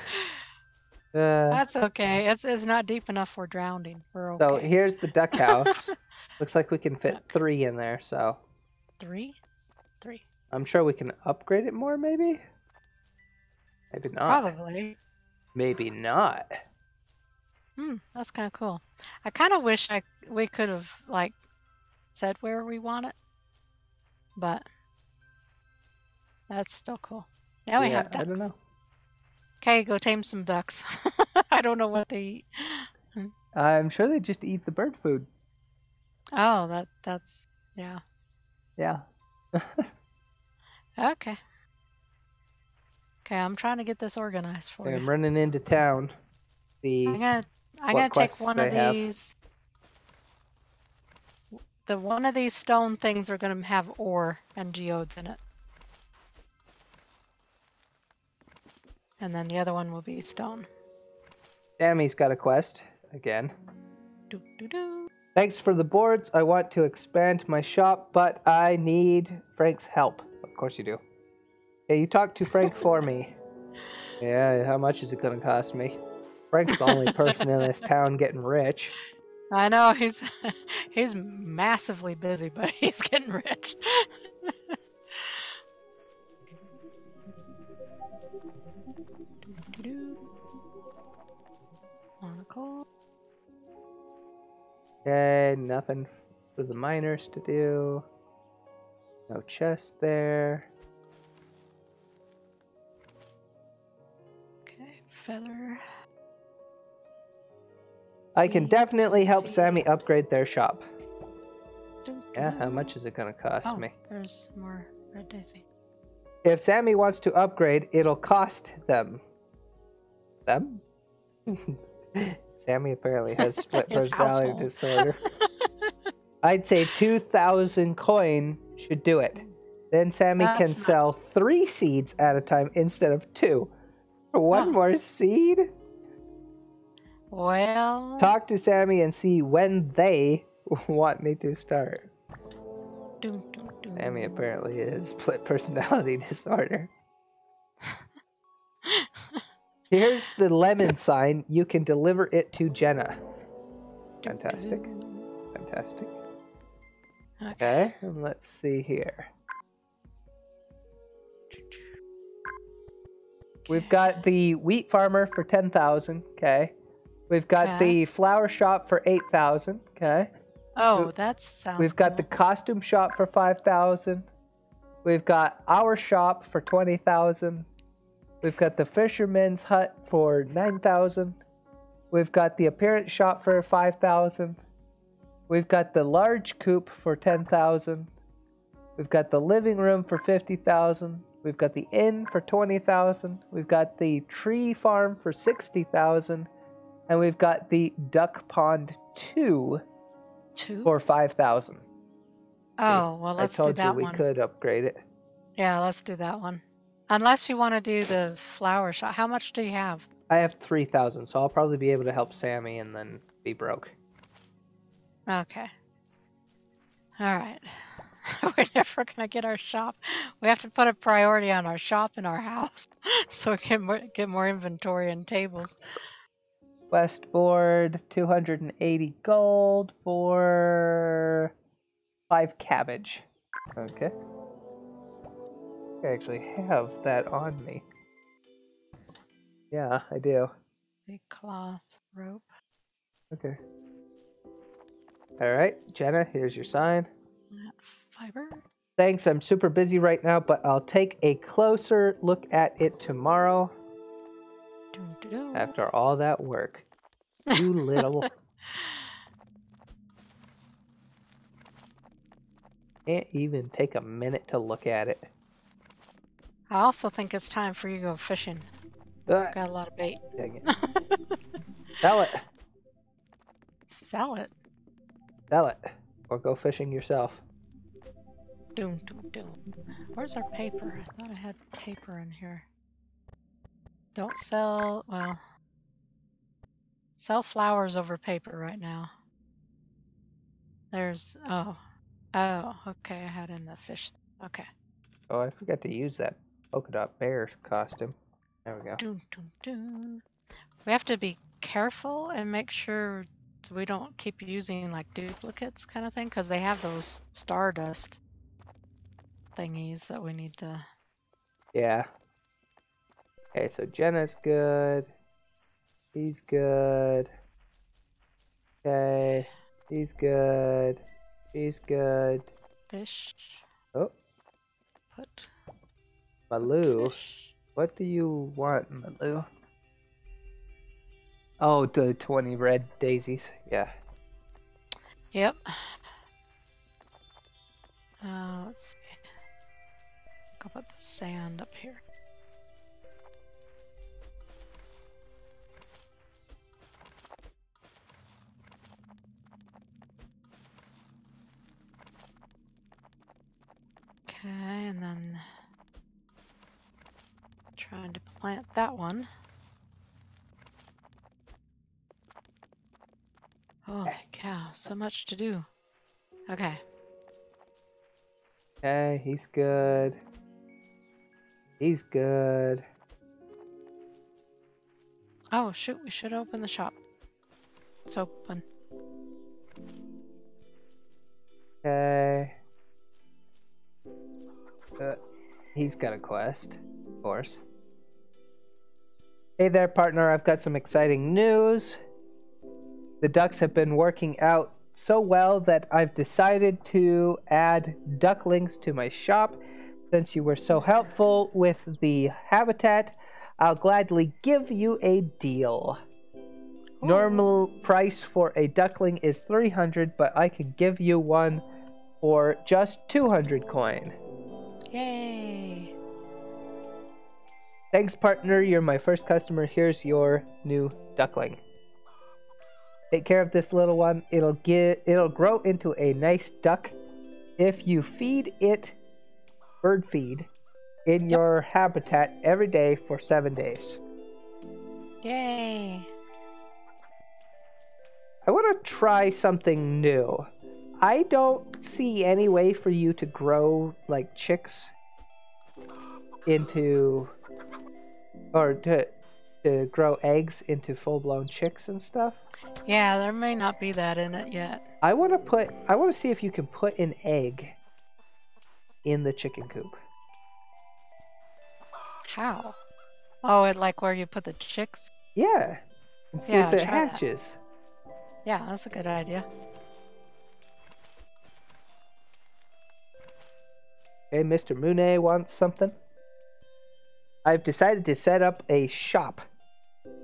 Uh, That's okay. It's it's not deep enough for drowning. We're okay. so here's the duck house. Looks like we can fit Duck. three in there, so Three? Three. I'm sure we can upgrade it more, maybe? Maybe not. Probably. Maybe not. Hmm, that's kind of cool. I kind of wish I we could have like said where we want it, but that's still cool. Now we yeah, have ducks. I don't know. Okay, go tame some ducks. I don't know what they eat. I'm sure they just eat the bird food. Oh, that that's yeah. Yeah. Okay. Okay, I'm trying to get this organized for you. I'm running into town. The I'm gonna I'm gonna take one of have. these. The one of these stone things are gonna have ore and geodes in it. And then the other one will be stone. Sammy's got a quest again. Doo, doo, doo. Thanks for the boards. I want to expand my shop, but I need Frank's help. Of course you do. Yeah, you talk to Frank for me. Yeah, how much is it gonna cost me? Frank's the only person in this town getting rich. I know he's he's massively busy, but he's getting rich. Okay, nothing for the miners to do. No chest there. Feather. I can definitely help. Sammy upgrade their shop. Yeah, how much is it gonna cost Oh, me? there's more red daisy. If Sammy wants to upgrade, it'll cost them. Them? Sammy apparently has split personality household. disorder. I'd say 2,000 coin should do it. Then Sammy can not- sell three seeds at a time instead of two. One Oh. more seed? Well, Talk to Sammy and see when they want me to start. dun, dun, dun. Sammy apparently is split personality disorder. Here's the lemon sign. You can deliver it to Jenna. Fantastic. Fantastic. Okay. Okay, and let's see here. We've got the wheat farmer for 10,000, okay? We've got Okay. the flower shop for 8,000, okay? Oh, that sounds. We've got the cool. costume shop for 5,000. We've got our shop for 20,000. We've got the fisherman's hut for 9,000. We've got the appearance shop for 5,000. We've got the large coop for 10,000. We've got the living room for 50,000. We've got the inn for 20,000. We've got the tree farm for 60,000. And we've got the duck pond 2 two. for 5,000. Oh, well, let's do that one. I told you we one. could upgrade it. Yeah, let's do that one. Unless you want to do the flower shop. How much do you have? I have 3,000, so I'll probably be able to help Sammy and then be broke. Okay. All right. We're never gonna get our shop. We have to put a priority on our shop in our house, so we can more, get more inventory and tables. Westboard, 280 gold for 5 cabbage. Okay. I actually have that on me. Yeah, I do. The cloth rope. Okay. Alright, Jenna, here's your sign. Fiber. Thanks, I'm super busy right now, but I'll take a closer look at it tomorrow Dun, dun, dun. after all that work. You little. Can't even take a minute to look at it. I also think it's time for you to go fishing. Ah, Got a lot of bait. Sell it. Sell it. Sell it. Or go fishing yourself. Doom, doom, doom. Where's our paper? I thought I had paper in here. Don't sell, well, sell flowers over paper right now. There's, oh, oh, okay, I had in the fish. Okay. Oh, I forgot to use that polka dot bear costume. There we go. Doom, doom, doom. We have to be careful and make sure we don't keep using like duplicates kind of thing because they have those stardust thingies that we need to. Yeah. Okay, so Jenna's good. He's good. Okay. He's good. She's good. Fish. Oh. Put Malou. fish. What do you want, Malou? Oh, the 20 red daisies. Yeah. Yep. Uh, let's Go put the sand up here. Okay, and then trying to plant that one. Oh, Holy cow, so much to do. Okay. Okay, he's good. He's good. Oh, shoot, we should open the shop. It's open. Okay. Uh, he's got a quest, of course. Hey there, partner. I've got some exciting news. The ducks have been working out so well that I've decided to add ducklings to my shop. Since you were so helpful with the habitat, I'll gladly give you a deal. Normal price for a duckling is 300, but I can give you one for just 200 coin. Yay! Thanks, partner. You're my first customer. Here's your new duckling. Take care of this little one. It'll get it'll grow into a nice duck if you feed it bird feed in your habitat every day for seven days. Yay. I want to try something new. I don't see any way for you to grow like chicks into or to to grow eggs into full-blown chicks and stuff. Yeah, there may not be that in it yet. I want to put I want to see if you can put an egg in the chicken coop. How? Oh, it like where you put the chicks? Yeah. And see Yeah, if it try that. hatches. Yeah, that's a good idea. Hey, Mr. Mune wants something. I've decided to set up a shop.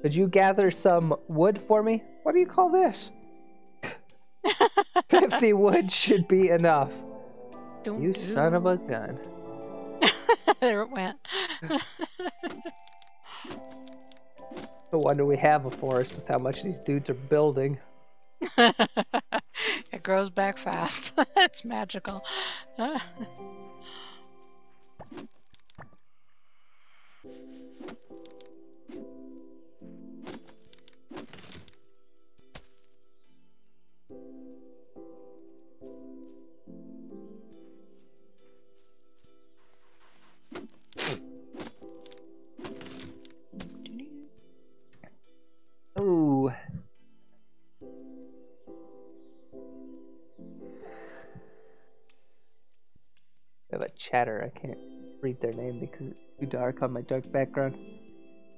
Could you gather some wood for me? What do you call this? 50 wood should be enough. Doom, You doom. son of a gun. there it went. No wonder we have a forest with how much these dudes are building. it grows back fast. it's magical. Ooh. I have a chatter. I can't read their name because it's too dark on my dark background.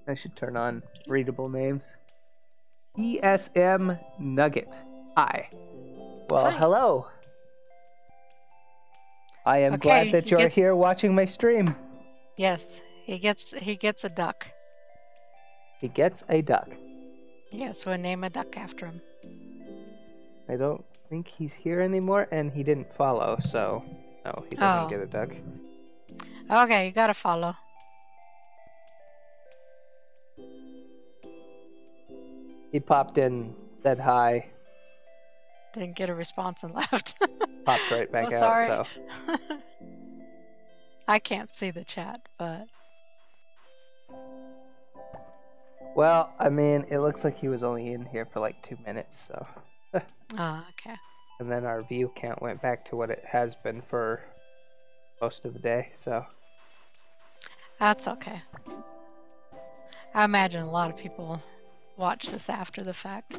I should turn on readable names. ESM Nugget. Hi. Well, Hi. hello. I am Okay, glad that you're gets- here watching my stream. Yes, he gets he gets a duck. He gets a duck. Yes, we'll name a duck after him. I don't think he's here anymore, and he didn't follow, so no, he doesn't Oh. get a duck. Okay, you gotta follow. He popped in, said hi, Didn't get a response and left. popped right back So out. sorry. So I can't see the chat, but well, I mean, it looks like he was only in here for like two minutes. So, ah, okay. and then our view count went back to what it has been for most of the day. So That's okay. I imagine a lot of people watch this after the fact.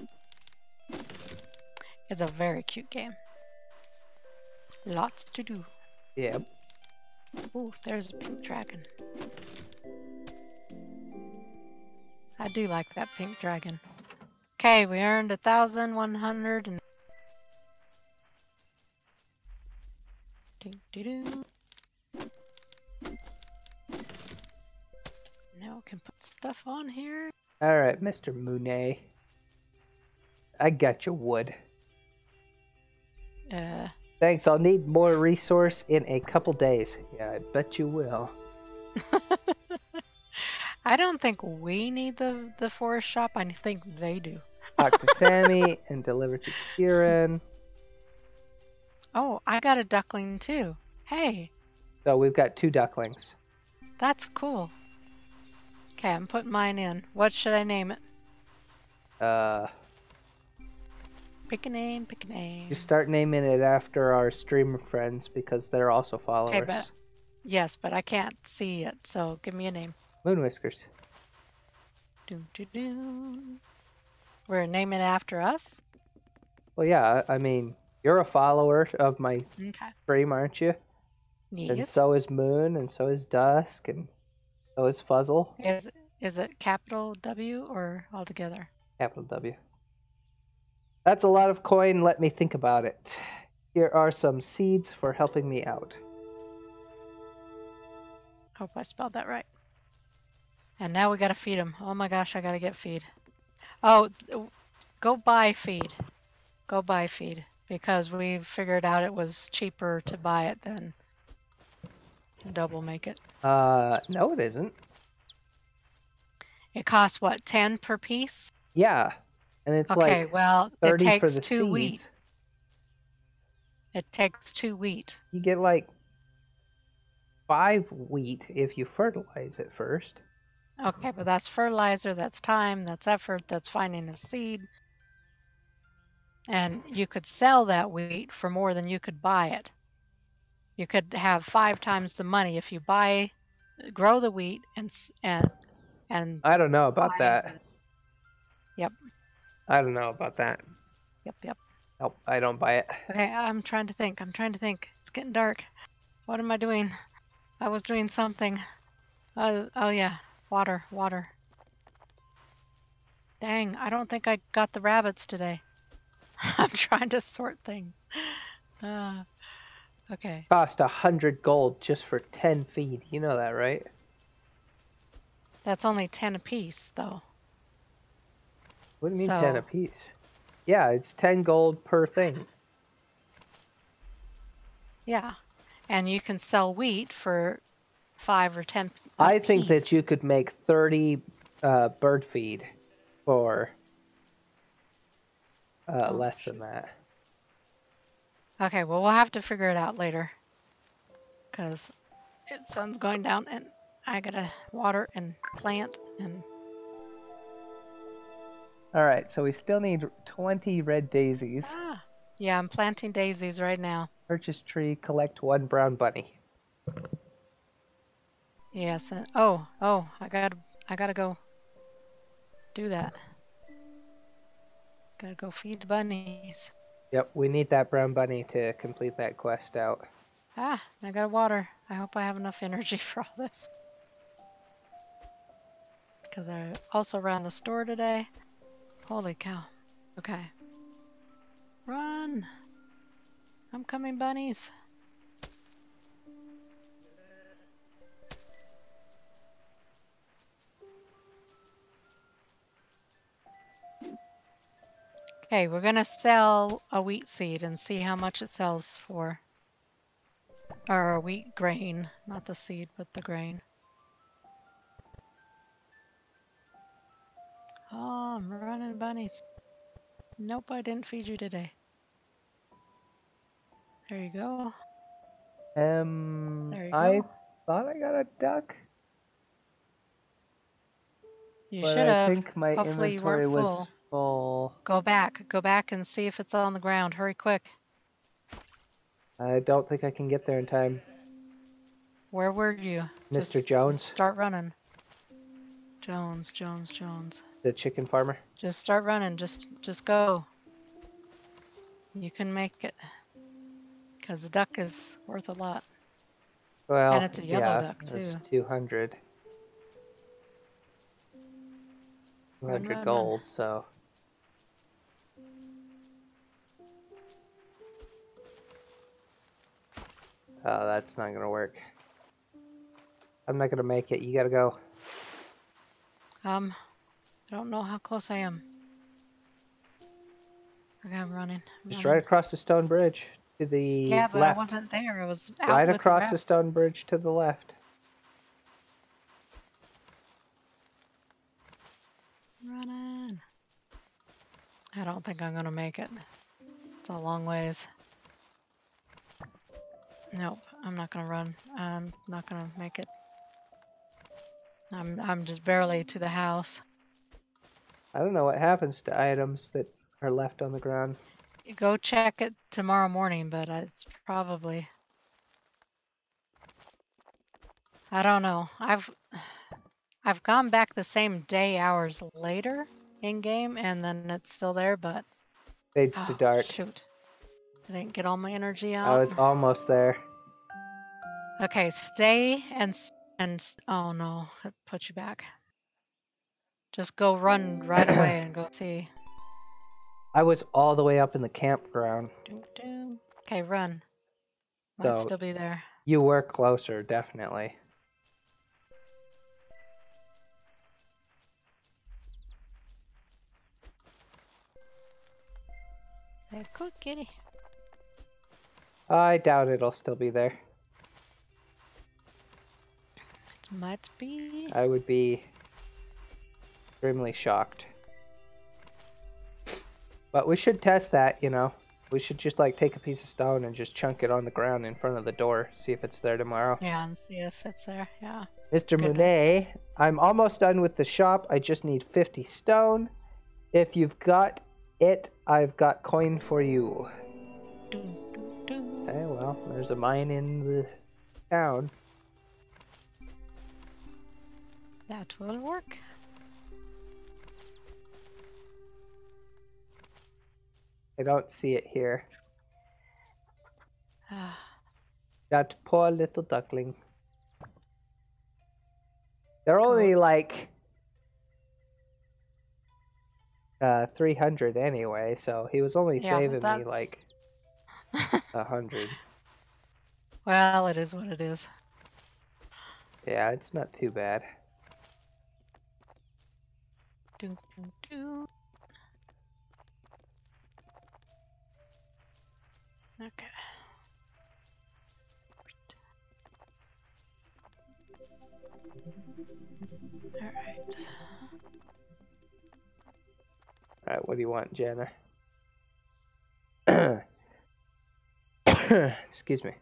It's a very cute game. Lots to do. yeah, Ooh, there's a pink dragon. I do like that pink dragon. Okay, we earned a thousand one hundred and. Doo-doo-doo. Now we can put stuff on here. all right, Mr. Monet. I got your wood. Uh, Thanks. I'll need more resource in a couple days. Yeah, I bet you will. I don't think we need the the forest shop. I think they do. Talk to Sammy and deliver to Kieran. Oh, I got a duckling too. Hey, So we've got two ducklings. that's cool. Okay, I'm putting mine in. What should I name it? Uh, Pick a name, pick a name. just start naming it after our streamer friends because they're also followers. Okay, but- Yes, but I can't see it, so give me a name. Moon Whiskers. Doo, doo, doo. We're naming it after us? Well, yeah, I I mean, you're a follower of my Okay. stream, aren't you? Yes. And so is Moon, and so is Dusk, and so is Fuzzle. Is, is it capital W or all together? Capital W. That's a lot of coin. Let me think about it. Here are some seeds for helping me out. Hope I spelled that right. And now we gotta feed them. Oh my gosh, I gotta get feed. Oh, go buy feed. Go buy feed. Because we figured out it was cheaper to buy it than double make it. Uh, no, it isn't. It costs what, 10 per piece? Yeah, and it's okay, like well, it takes two seeds. wheat. It takes two wheat. You get like five wheat if you fertilize it first. Okay, but that's fertilizer, that's time, that's effort, that's finding a seed. And you could sell that wheat for more than you could buy it. You could have five times the money if you buy, grow the wheat and and and I don't know about that. Yep, I don't know about that. yep, yep. Nope, I don't buy it. Okay, I'm trying to think. I'm trying to think. It's getting dark. What am I doing? I was doing something. Oh, oh yeah, water, water. Dang, I don't think I got the rabbits today. I'm trying to sort things. Uh, okay, Cost a hundred gold just for ten feed. You know that, right? that's only 10 apiece, though. What do you mean ten So- apiece? Yeah, it's ten gold per thing. Yeah, and you can sell wheat for five or 10 I think that you could make thirty uh, bird feed for uh, Oh, less than that. Okay, well, we'll have to figure it out later. Because it sun's going down and I gotta water and plant and. All right, so we still need twenty red daisies. Ah, yeah, I'm planting daisies right now. Purchase tree, collect one brown bunny. Yes, and oh, oh, I gotta, I gotta go do that. Gotta go feed the bunnies. Yep, we need that brown bunny to complete that quest out. Ah, I gotta water. I hope I have enough energy for all this. Because I also ran the store today. Holy cow. Okay. Run! I'm coming, bunnies. Okay, we're gonna sell a wheat seed and see how much it sells for. Or a wheat grain, not the seed, but the grain. Oh, I'm running bunnies. Nope, I didn't feed you today. There you go. Um, you I go. thought I got a duck, You should I have. think my Hopefully you inventory weren't was full. full. Go back. Go back and see if it's on the ground. Hurry quick. I don't think I can get there in time. Where were you? Mr. Just- just Jones? start running. Jones, Jones, Jones. The chicken farmer. Just start running. Just just go. You can make it. Because the duck is worth a lot. Well, it's a yellow yeah, duck, it's too. 200. Run, 200 run, run. gold, so. Oh, that's not gonna work. I'm not gonna make it. You gotta go. Um, I don't know how close I am. Okay, I'm running. I'm Just running. right across the stone bridge to the Yeah, but left. I wasn't there. I was out right across the the stone bridge to the left. running. I don't think I'm gonna make it. It's a long ways. Nope, I'm not gonna run. I'm not gonna make it. I'm I'm just barely to the house. I don't know what happens to items that are left on the ground. You Go check it tomorrow morning, but uh, it's probably. I don't know. I've I've gone back the same day hours later in game, and then it's still there. But Fades to oh, dark. shoot, I didn't get all my energy out. I was almost there. Okay, stay and and oh no, it put you back. Just go run right away and go see. I was all the way up in the campground. Doo, doo. Okay, run. Might So- still be there. You were closer, definitely. Say good kitty. I doubt it'll still be there. It might be. I would be extremely shocked. But we should test that, you know. We should just like take a piece of stone and just chunk it on the ground in front of the door. See if it's there tomorrow. Yeah, and see if it's there. Yeah. Mr. Good. Monet, I'm almost done with the shop. I just need 50 stone. If you've got it, I've got coin for you. Dun, dun, dun. Okay, well, there's a mine in the town. That will work. I don't see it here. That poor little duckling. They're only like uh 300 anyway, so he was only Yeah, saving me like a hundred. well, it is what it is. Yeah, it's not too bad. Dun, dun, dun. Okay. Alright. Alright, what do you want, Jenna? Excuse me.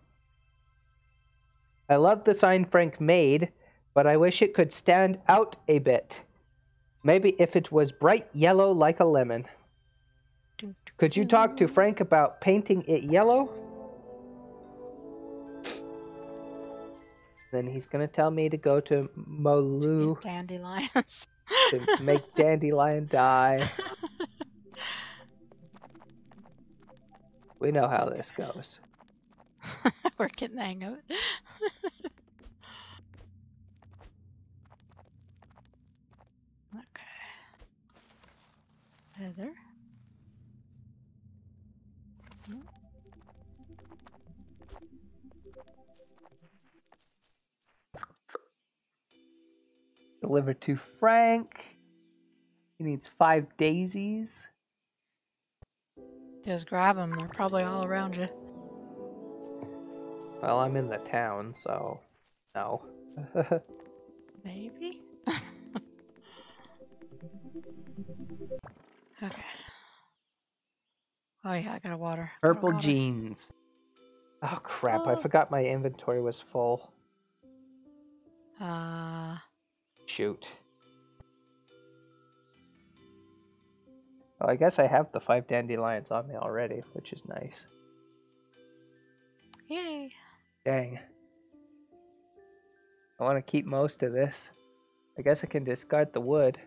I love the sign Frank made, but I wish it could stand out a bit. Maybe if it was bright yellow like a lemon. Could you talk to. Frank about painting it yellow? Then he's gonna tell me to go to Malou Dandelions. to make Dandelion dye. We know how this goes. We're getting the hang of it. okay. Heather. Deliver to Frank. He needs five daisies. Just grab them. They're probably all around you. Well, I'm in the town, so no. Maybe? okay. Oh yeah, I got a water. got a Purple water. jeans. Oh crap! I Oh. forgot my inventory was full. Uh, Shoot. Well, I guess I have the five dandelions on me already, which is nice. yay. Dang. I want to keep most of this. I guess I can discard the wood.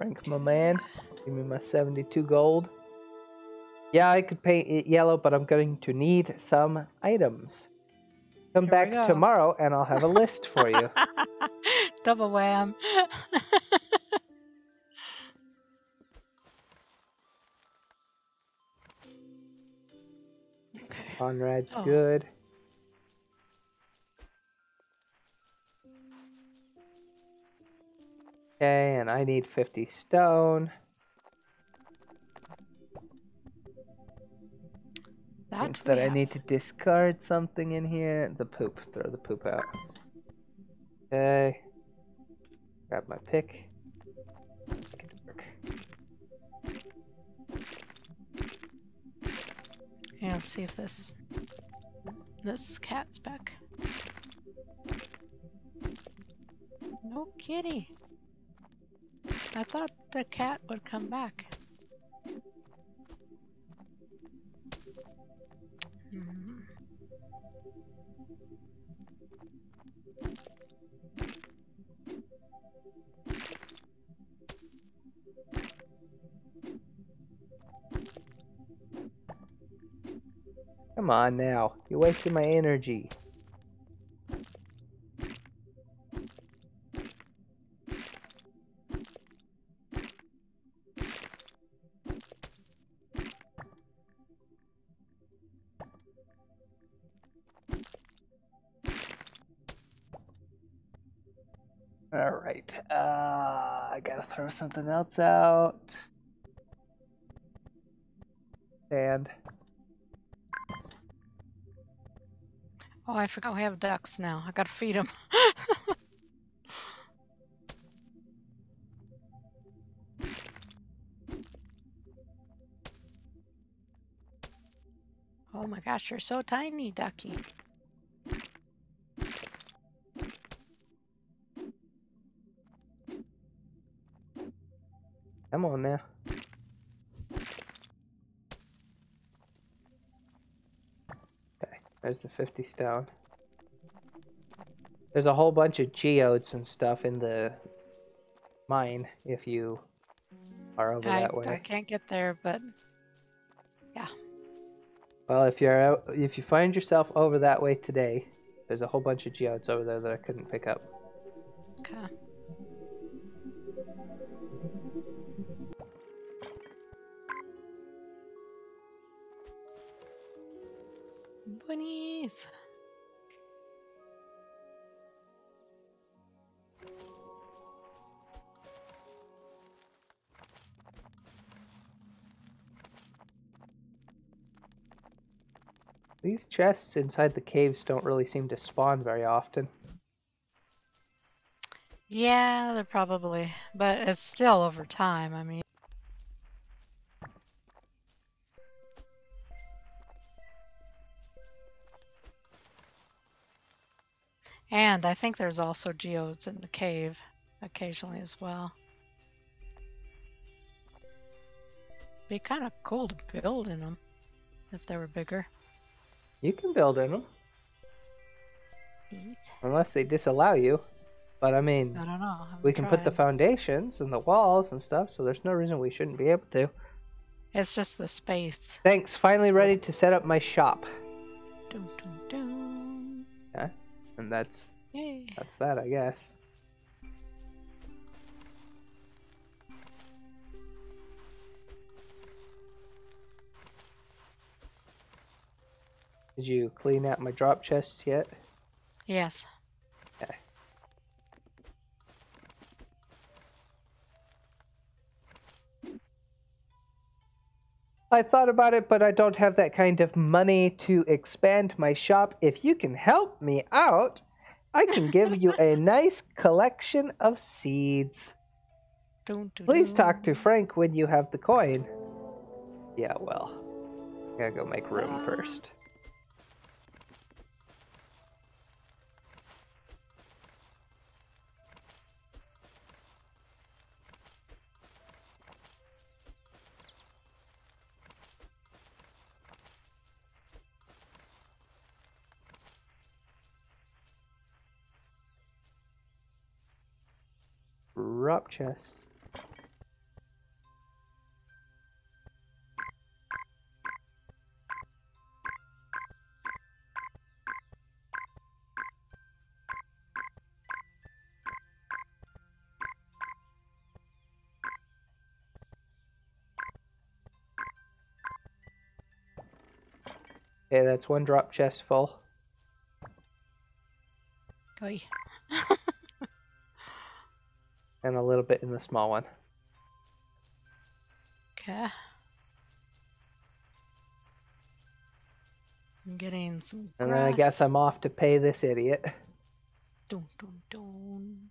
Frank, my man, give me my 72 gold. Yeah, I could paint it yellow, but I'm going to need some items. Come Here back tomorrow and I'll have a list for you. Double wham. okay. Conrad's Oh. good. Okay, and I need 50 stone. That Means that I have. need to discard something in here. The poop. Throw the poop out. Okay. Grab my pick. Let's get to work. Yeah, let's see if this this cat's back. No kitty. I thought the cat would come back. Come on now. You're wasting my energy. All right. Uh, I gotta throw something else out. stand. Oh, I forgot we have ducks now. I gotta feed them. oh my gosh, you're so tiny, ducky. Come on now. Okay, there's the 50 stone. There's a whole bunch of geodes and stuff in the mine if you are over I, that way. I can't get there, but yeah. Well, if you're out, if you find yourself over that way today, there's a whole bunch of geodes over there that I couldn't pick up. okay. These chests inside the caves don't really seem to spawn very often. Yeah, they're probably, but it's still over time. I mean, and I think there's also geodes in the cave occasionally as well. Be kind of cool to build in them if they were bigger. You can build in them unless they disallow you. But I mean, I don't know. I haven't we can put the foundations and the walls and stuff, so there's no reason we shouldn't be able to. It's just the space. Thanks. Finally ready to set up my shop. Dun, dun, dun. And that's Yay. that's that, I guess. Did you clean out my drop chests yet? Yes. Okay. I thought about it, but I don't have that kind of money to expand my shop. If you can help me out, I can give you a nice collection of seeds. Dun, dun, Please talk to. Frank when you have the coin. Yeah, well, gotta go make room ah. first. Drop chest. Okay, that's one drop chest full. Oy. And a little bit in the small one. Okay. I'm getting some And then I guess. I'm off to pay this idiot. Dun, dun, dun.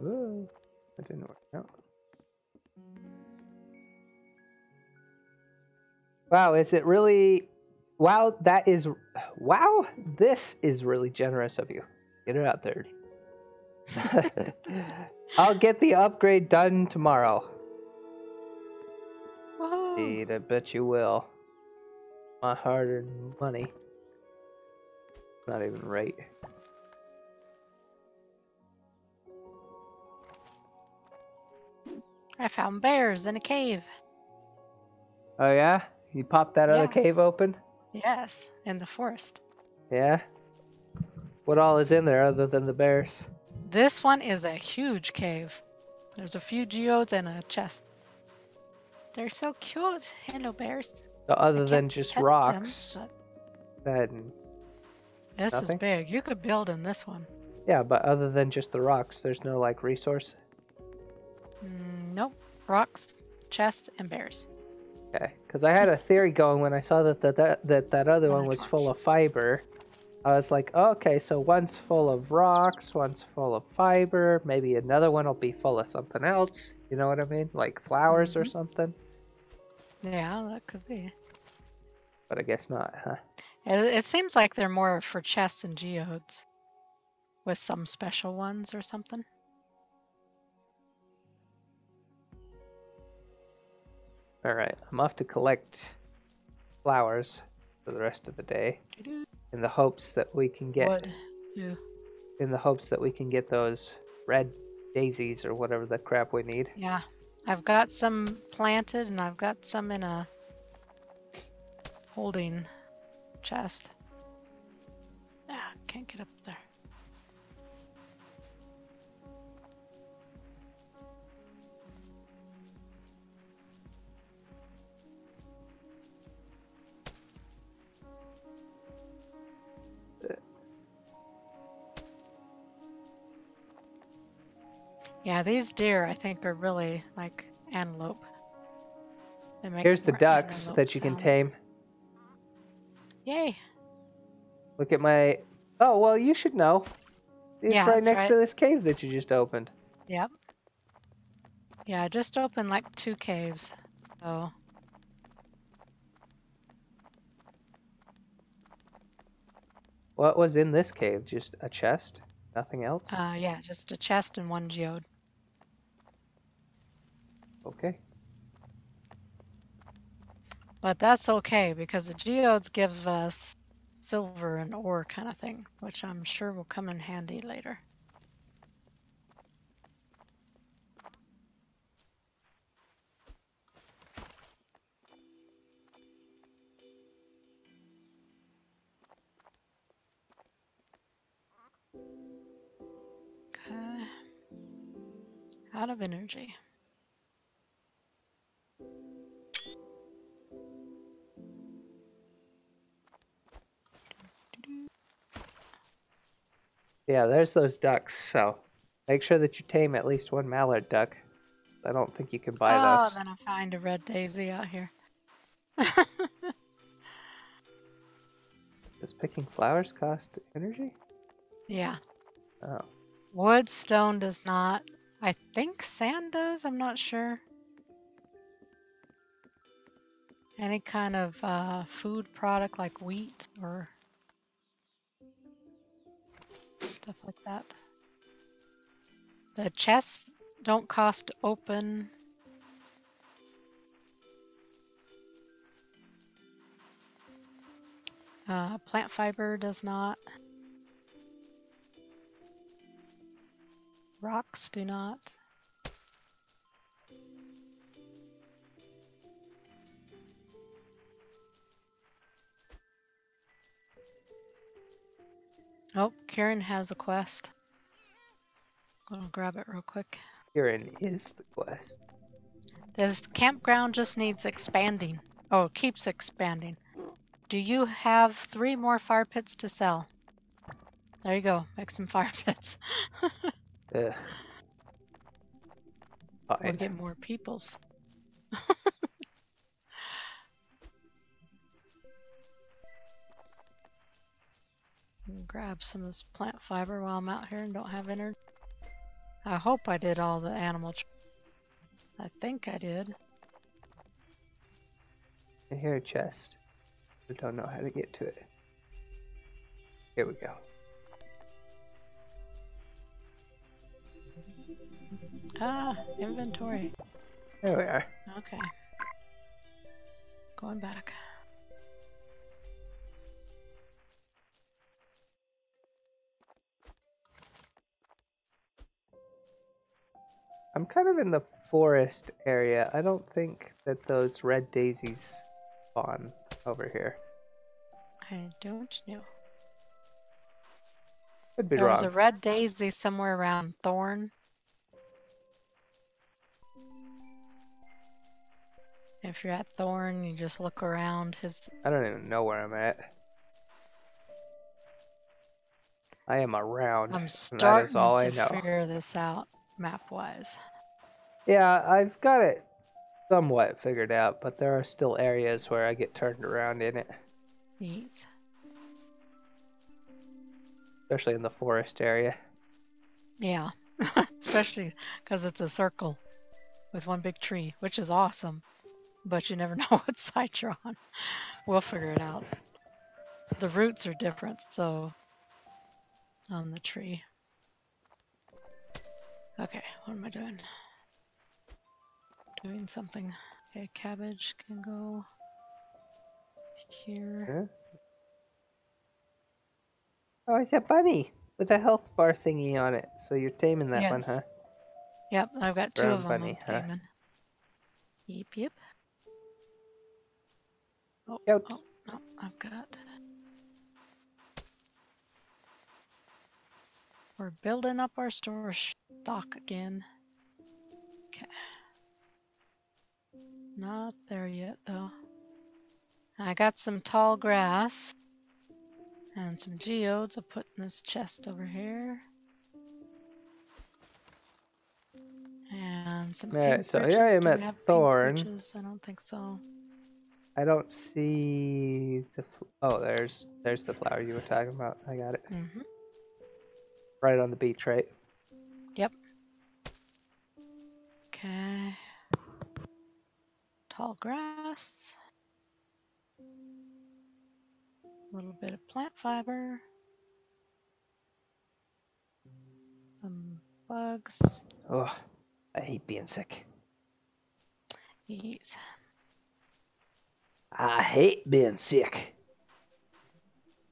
That didn't work out. Wow, is it really? Wow, that is. Wow, this is really generous of you. Get it out there. I'll get the upgrade done tomorrow. Indeed, I bet you will. My hard-earned money. Not even right. I found bears in a cave. Oh yeah, you popped that other cave open. Yes, in the forest. Yeah. What all is in there other than the bears? This one is a huge cave. There's a few geodes and a chest. They're so cute. Hello, bears. So other than just pet them, rocks, then this Nothing? is big. You could build in this one. yeah, but other than just the rocks, there's no like resource. Mm, nope. Rocks, chests, and bears. Okay, because I had a theory going when I saw that that that, that, that other one was full of fiber. I was like, oh, okay, so one's full of rocks, one's full of fiber, maybe another one will be full of something else. You know what I mean? Like flowers or Mhm. something. Yeah, that could be. But I guess not, huh? It, it seems like they're more for chests and geodes, with some special ones or something. All right, I'm off to collect flowers for the rest of the day in the hopes that we can get Wood. too. in the hopes that we can get those red daisies or whatever the crap we need. Yeah, I've got some planted and I've got some in a holding chest. Ah, can't get up there. Yeah, these deer I think are really like antelope. Here's the ducks that you can tame. Yay! Look at my. Oh well, you should know. It's Yeah, right next right. to this cave that you just opened. Yep. Yeah, I just opened like two caves. So What was in this cave? Just a chest? Nothing else? uh yeah, just a chest and one geode. Okay. But that's okay because the geodes give us silver and ore kind of thing, which I'm sure will come in handy later. Okay. Out of energy. Yeah, there's those ducks. So make sure that you tame at least one mallard duck. I don't think you can buy oh, those. Oh, then I find a red daisy out here. Does picking flowers cost energy? yeah. Oh. Wood, stone does not. I think sand does. I'm not sure. Any kind of uh, food product like wheat or stuff like that. The chests don't cost open. Uh, plant fiber does not. Rocks do not. Oh, Kieran has a quest. Gonna grab it real quick. Kieran is the quest. This campground just needs expanding. Oh, it keeps expanding. Do you have three more fire pits to sell? There you go. Make some fire pits. We'll get more peoples. And Grab some of this plant fiber while I'm out here and don't have energy. I hope I did all the animal. I think I did. I hear a chest. I don't know how to get to it. Here we go. Ah, inventory. There we are. Okay. Going back. I'm kind of in the forest area. I don't think that those red daisies spawn over here. I don't know. Could be There was wrong. a red daisy somewhere around Thorn. If you're at Thorn, you just look around. His I don't even know where I'm at. I am around. I'm starting is all to I know. figure this out map-wise. Yeah, I've got it somewhat figured out, but there are still areas where I get turned around in it, Neat. especially in the forest area. Yeah, especially because it's a circle with one big tree, which is awesome. But you never know what side you're on. We'll figure it out. The roots are different, so on the tree. Okay, what am I doing? Doing something. Okay, cabbage can go here. Oh, it's a bunny with a health bar thingy on it. So you're taming that one, Yes. huh? Yep, I've got two Brown of them. bunny, huh? taming. Yep, yep. Oh, oh, no, I've got. We're building up our storage stock again. Okay. Not there yet, though. I got some tall grass and some geodes. I'll put in this chest over here. And some Alright, so here I am at Thorn. I don't think so. I don't see the. Oh, there's there's the flower you were talking about. I got it hmm right on the beach, right? Okay. Tall grass. A little bit of plant fiber. Some bugs. Oh, I hate being sick. Yes. I hate being sick.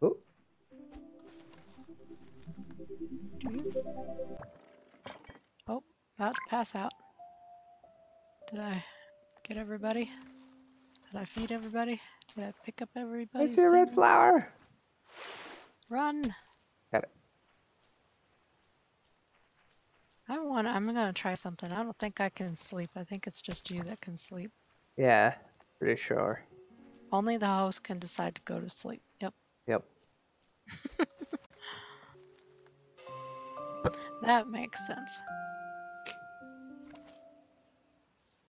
Oh, Oh, about to pass out. Did I get everybody? Did I feed everybody? Did I pick up everybody? I see a red flower. Run! Got it. I want. I'm gonna try something. I don't think I can sleep. I think it's just you that can sleep. Yeah, pretty sure. Only the host can decide to go to sleep. Yep. Yep. That makes sense.